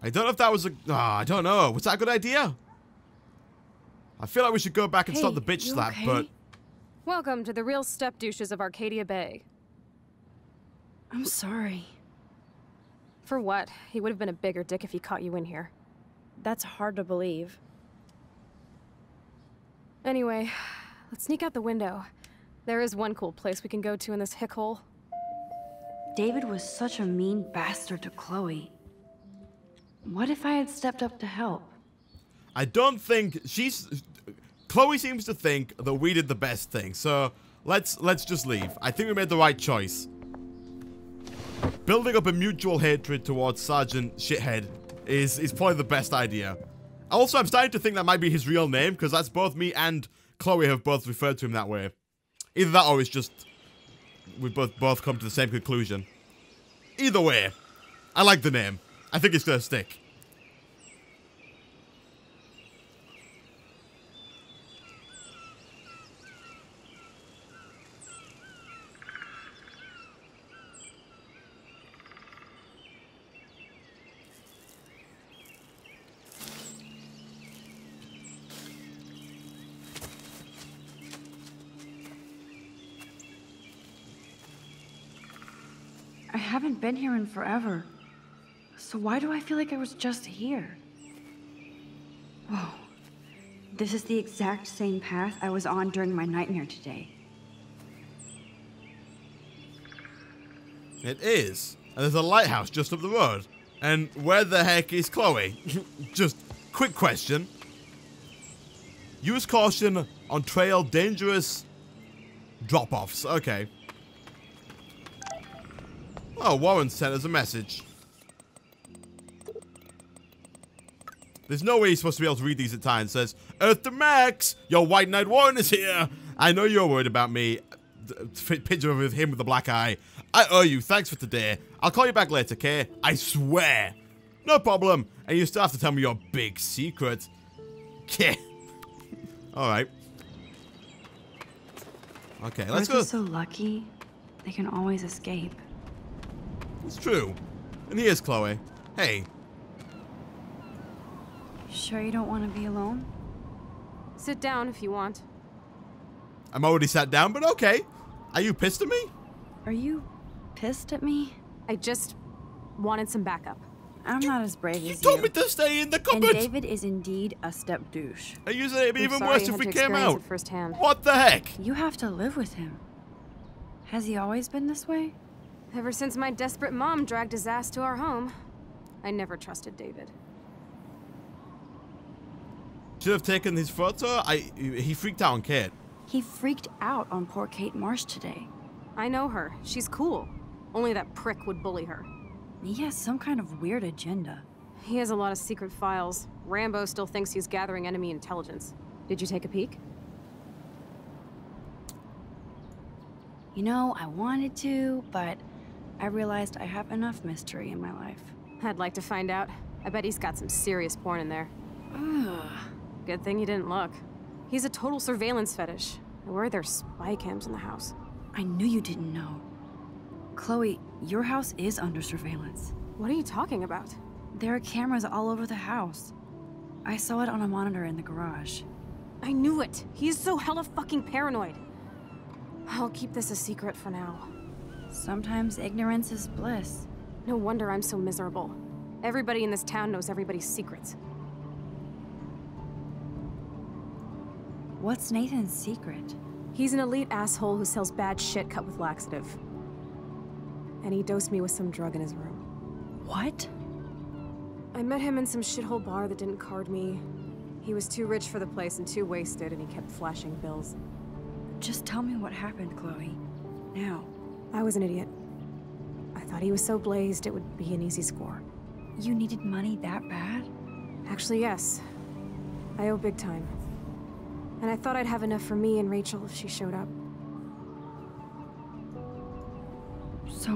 I don't know if that was a. Ah, I don't know. Was that a good idea? I feel like we should go back and stop the bitch slap, okay? but Welcome to the real step douches of Arcadia Bay. I'm sorry. For what? He would have been a bigger dick if he caught you in here. That's hard to believe. Anyway, let's sneak out the window. There is one cool place we can go to in this hick hole. David was such a mean bastard to Chloe. What if I had stepped up to help? I don't think she's. Chloe seems to think that we did the best thing, so let's let's just leave. I think we made the right choice. Building up a mutual hatred towards Sergeant Shithead is is probably the best idea. Also, I'm starting to think that might be his real name because that's both me and Chloe have both referred to him that way. Either that or it's just we both both come to the same conclusion. Either way, I like the name. I think it's gonna stick. I haven't been here in forever. So why do I feel like I was just here? Whoa. This is the exact same path I was on during my nightmare today. It is. And there's a lighthouse just up the road. And where the heck is Chloe? just quick question. Use caution on trail dangerous drop-offs. Okay. Oh, Warren sent us a message. There's no way he's supposed to be able to read these at times. It says, Earth to Max, your White Knight Warren is here. I know you're worried about me. Picture of him with the black eye. I owe you. Thanks for today. I'll call you back later, okay? I swear. No problem. And you still have to tell me your big secret. Okay. Alright. Okay, let's Earth go. so lucky. They can always escape. It's true. And here's Chloe. Hey, Sure you don't want to be alone? Sit down if you want. I'm already sat down, but okay. Are you pissed at me? Are you pissed at me? I just wanted some backup. I'm not as brave as you. told me to stay in the cupboard. And. David is indeed a step douche. I you saying it'd be even worse if we came out? it firsthand. What the heck? You have to live with him. Has he always been this way? Ever since my desperate mom dragged his ass to our home, I never trusted David. Should have taken his photo. I he freaked out on Kate. He freaked out on poor Kate Marsh today. I know her. She's cool. Only that prick would bully her. He has some kind of weird agenda. He has a lot of secret files. Rambo still thinks he's gathering enemy intelligence. Did you take a peek? You know, I wanted to, but I realized I have enough mystery in my life. I'd like to find out. I bet he's got some serious porn in there. Ugh. Good thing you didn't look. He's a total surveillance fetish. Where are there spy cams in the house? I knew you didn't know. Chloe, your house is under surveillance. What are you talking about? There are cameras all over the house. I saw it on a monitor in the garage. I knew it. He is so hella fucking paranoid. I'll keep this a secret for now. Sometimes ignorance is bliss. No wonder I'm so miserable. Everybody in this town knows everybody's secrets. What's Nathan's secret? He's an elite asshole who sells bad shit cut with laxative. And he dosed me with some drug in his room. What? I met him in some shithole bar that didn't card me. He was too rich for the place and too wasted, and he kept flashing bills. Just tell me what happened, Chloe. Now. I was an idiot. I thought he was so blazed it would be an easy score. You needed money that bad? Actually, yes. I owe big time. And I thought I'd have enough for me and Rachel if she showed up. So,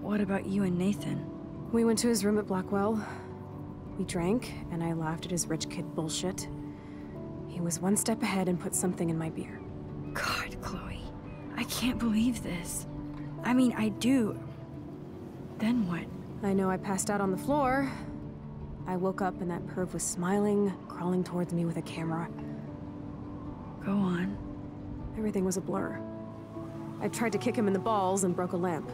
what about you and Nathan? We went to his room at Blackwell. We drank, and I laughed at his rich kid bullshit. He was one step ahead and put something in my beer. God, Chloe. I can't believe this. I mean, I do. Then what? I know I passed out on the floor. I woke up and that perv was smiling, crawling towards me with a camera. Go on. Everything was a blur. I tried to kick him in the balls and broke a lamp.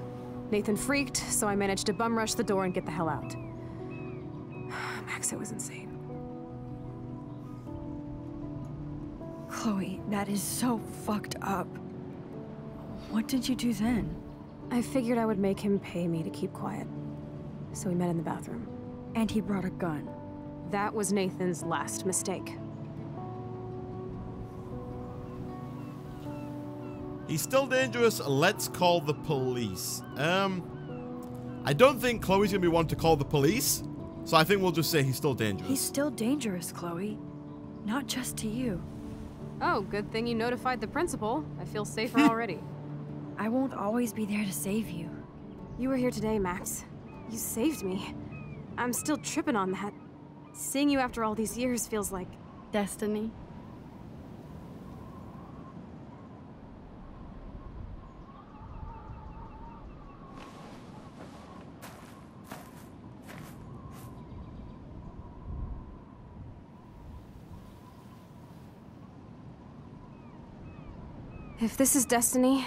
Nathan freaked, so I managed to bum rush the door and get the hell out. Max, it was insane. Chloe, that is so fucked up. What did you do then? I figured I would make him pay me to keep quiet. So we met in the bathroom. And he brought a gun. That was Nathan's last mistake. He's still dangerous. Let's call the police. Um, I don't think Chloe's gonna be one to call the police, so I think we'll just say he's still dangerous. He's still dangerous, Chloe. Not just to you. Oh, good thing you notified the principal. I feel safer already. I won't always be there to save you. You were here today, Max. You saved me. I'm still tripping on that. Seeing you after all these years feels like... Destiny. If this is destiny,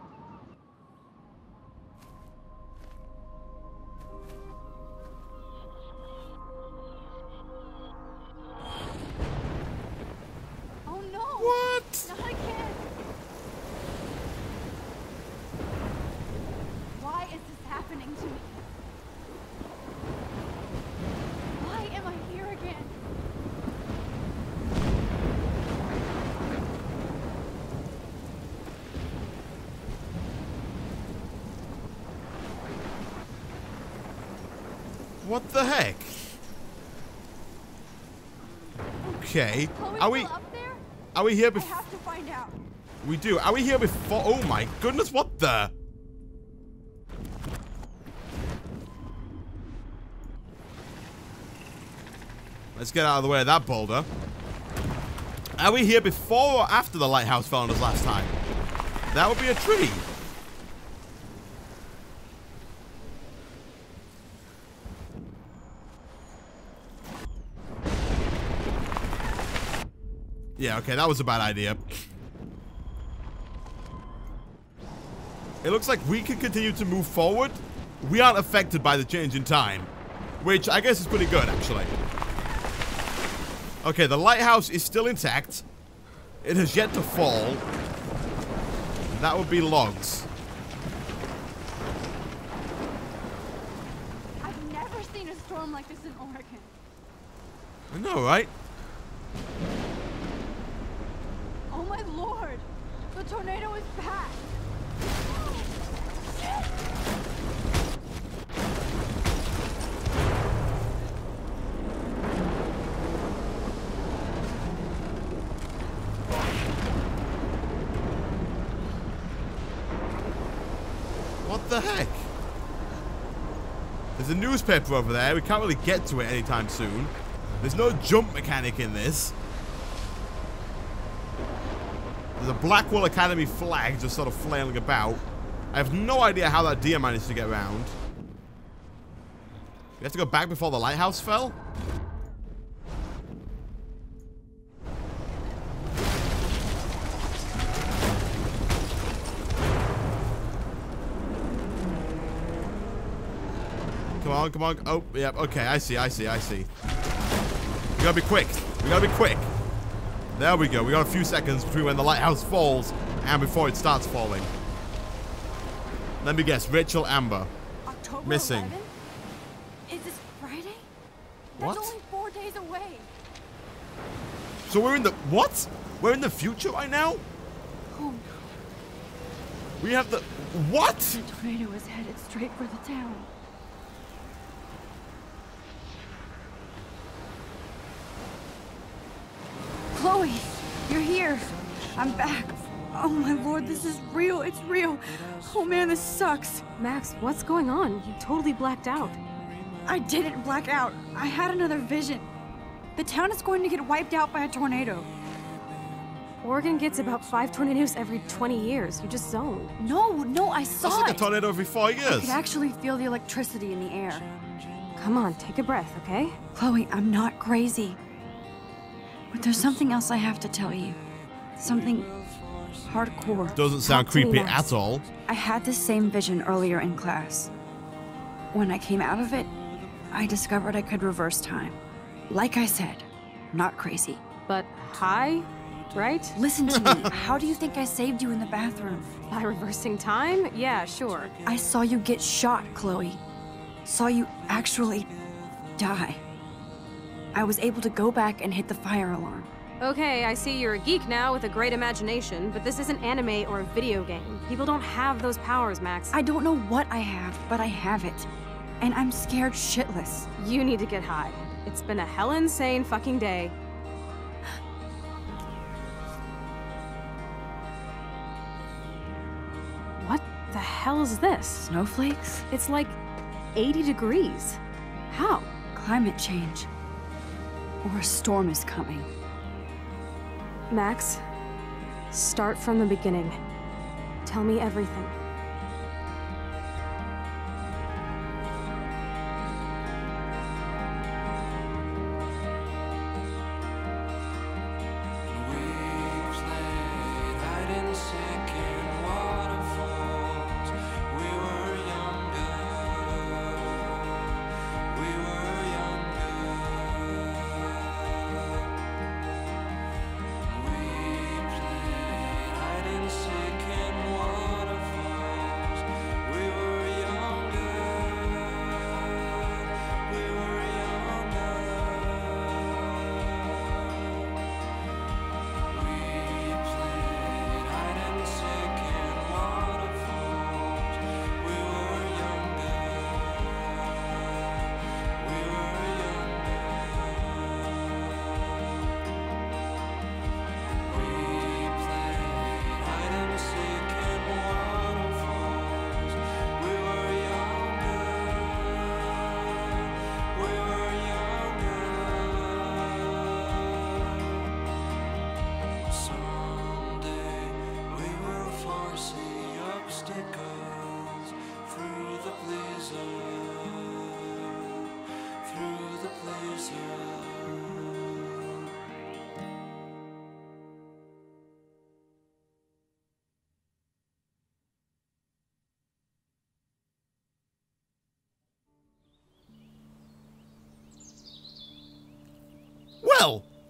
What the heck? Okay. Are we up there? are we here before have to find out. we do? Are we here before Oh my goodness, what the? Let's get out of the way of that boulder. Are we here before or after the lighthouse fell on us last time? That would be a tree. Yeah, okay, that was a bad idea. It looks like we can continue to move forward. We aren't affected by the change in time. Which I guess is pretty good, actually. Okay, the lighthouse is still intact. It has yet to fall. That would be logs. I've never seen a storm like this in Oregon. I know, right? Oh my lord! The tornado is back! What the heck? There's a newspaper over there. We can't really get to it anytime soon. There's no jump mechanic in this. There's a Blackwell Academy flag just sort of flailing about. I have no idea how that deer managed to get around. We have to go back before the lighthouse fell? On, come on. Oh, yeah, okay, I see, I see, I see. We gotta be quick. We gotta be quick. There we go. We got a few seconds between when the lighthouse falls and before it starts falling. Let me guess. Rachel Amber. October Missing. 11? Is this Friday? What? That's only four days away. So we're in the... What? We're in the future right now? Oh, We have the... What? The tornado is headed straight for the town. Chloe, you're here. I'm back. Oh my lord, this is real. It's real. Oh man, this sucks. Max, what's going on? You totally blacked out. I didn't black out. I had another vision. The town is going to get wiped out by a tornado. Oregon gets about five tornadoes every 20 years. You just zoned. No, no, I saw That's like a tornado every four I years. could actually feel the electricity in the air. Come on, take a breath, okay? Chloe, I'm not crazy. But there's something else I have to tell you. Something hardcore. Doesn't sound Talk to me, creepy Max. at all. I had the same vision earlier in class. When I came out of it, I discovered I could reverse time. Like I said, not crazy. But high, right? Listen to me. How do you think I saved you in the bathroom? By reversing time? Yeah, sure. I saw you get shot, Chloe. Saw you actually die. I was able to go back and hit the fire alarm. Okay, I see you're a geek now with a great imagination, but this isn't anime or a video game. People don't have those powers, Max. I don't know what I have, but I have it. And I'm scared shitless. You need to get high. It's been a hell insane fucking day. What the hell is this? Snowflakes? It's like 80 degrees. How? Climate change. Or a storm is coming. Max, start from the beginning. Tell me everything.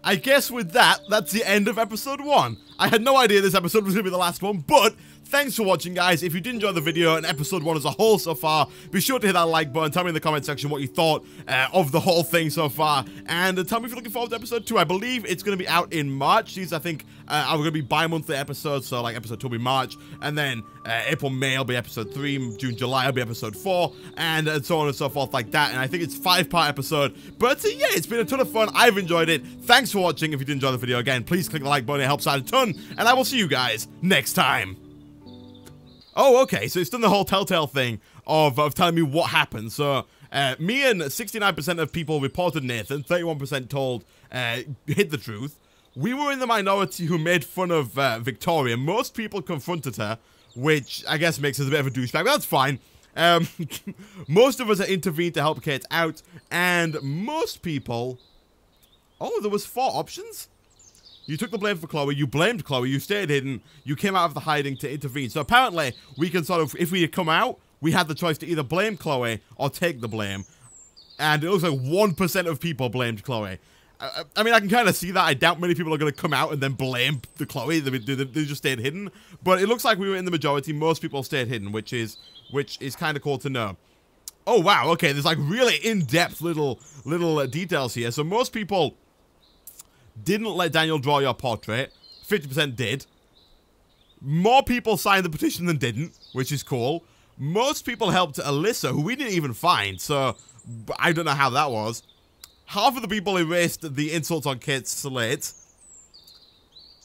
I guess with that, that's the end of episode one. I had no idea this episode was going to be the last one, but thanks for watching, guys. If you did enjoy the video and episode one as a whole so far, be sure to hit that like button. Tell me in the comment section what you thought uh, of the whole thing so far, and uh, tell me if you're looking forward to episode two. I believe it's going to be out in March. These, I think, uh, are going to be bi-monthly episodes, so like episode two will be March, and then uh, April, May will be episode three, June, July will be episode four, and, and so on and so forth like that. And I think it's five-part episode. But uh, yeah, it's been a ton of fun. I've enjoyed it. Thanks for watching. If you did enjoy the video, again, please click the like button. It helps out a ton. And I will see you guys next time. Oh, okay. So it's done the whole telltale thing of, of telling me what happened. So uh, me and 69% of people reported Nathan, 31% told uh, hid the truth. We were in the minority who made fun of uh, Victoria. Most people confronted her, which I guess makes us a bit of a douchebag, but that's fine. Um, most of us intervened to help Kate out, and most people... Oh, there was four options? You took the blame for Chloe, you blamed Chloe, you stayed hidden, you came out of the hiding to intervene. So apparently, we can sort of, if we had come out, we had the choice to either blame Chloe or take the blame. And it looks like 1% of people blamed Chloe. I, I mean, I can kind of see that. I doubt many people are going to come out and then blame the Chloe. They, they, they, just stayed hidden. But it looks like we were in the majority. Most people stayed hidden, which is which is kind of cool to know. Oh, wow. Okay, there's like really in-depth little little uh, details here. So most people didn't let Daniel draw your portrait. 50% did. More people signed the petition than didn't, which is cool. Most people helped Alyssa, who we didn't even find, so I don't know how that was. Half of the people erased the insults on Kate's slate.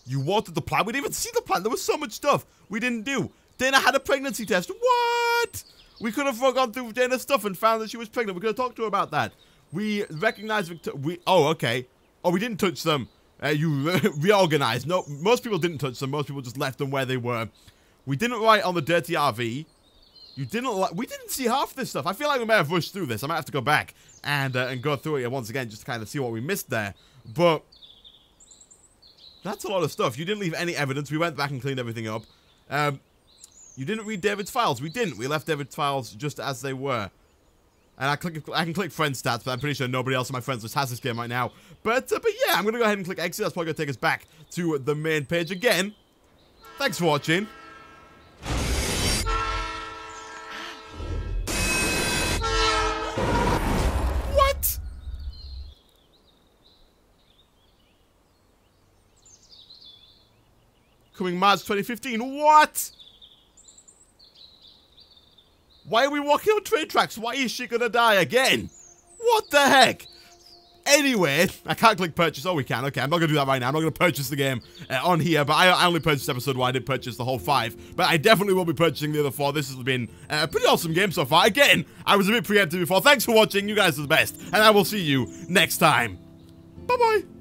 You wanted the plan. We didn't even see the plan. There was so much stuff we didn't do. Dana had a pregnancy test. What? We could have gone through Dana's stuff and found that she was pregnant. We could have talked to her about that. We recognized Victor. We oh okay. Oh, we didn't touch them. Uh, you reorganized. No, most people didn't touch them. Most people just left them where they were. We didn't write on the dirty RV. You didn't we didn't see half this stuff. I feel like we may have rushed through this. I might have to go back and uh, and go through it once again just to kind of see what we missed there. But that's a lot of stuff. You didn't leave any evidence. We went back and cleaned everything up. Um, you didn't read David's files. We didn't. We left David's files just as they were. And I click, I can click friend stats, but I'm pretty sure nobody else on my friends list has this game right now. But, uh, but yeah, I'm gonna go ahead and click exit. That's probably gonna take us back to the main page again. Thanks for watching. What? Coming March 2015. What? Why are we walking on train tracks? Why is she gonna die again? What the heck? Anyway, I can't click purchase. Oh, we can. Okay, I'm not going to do that right now. I'm not going to purchase the game uh, on here, but I, I, only purchased episode one. I didn't purchase the whole five, but I definitely will be purchasing the other four. This has been uh, a pretty awesome game so far. Again, I was a bit preemptive before. Thanks for watching. You guys are the best, and I will see you next time. Bye-bye.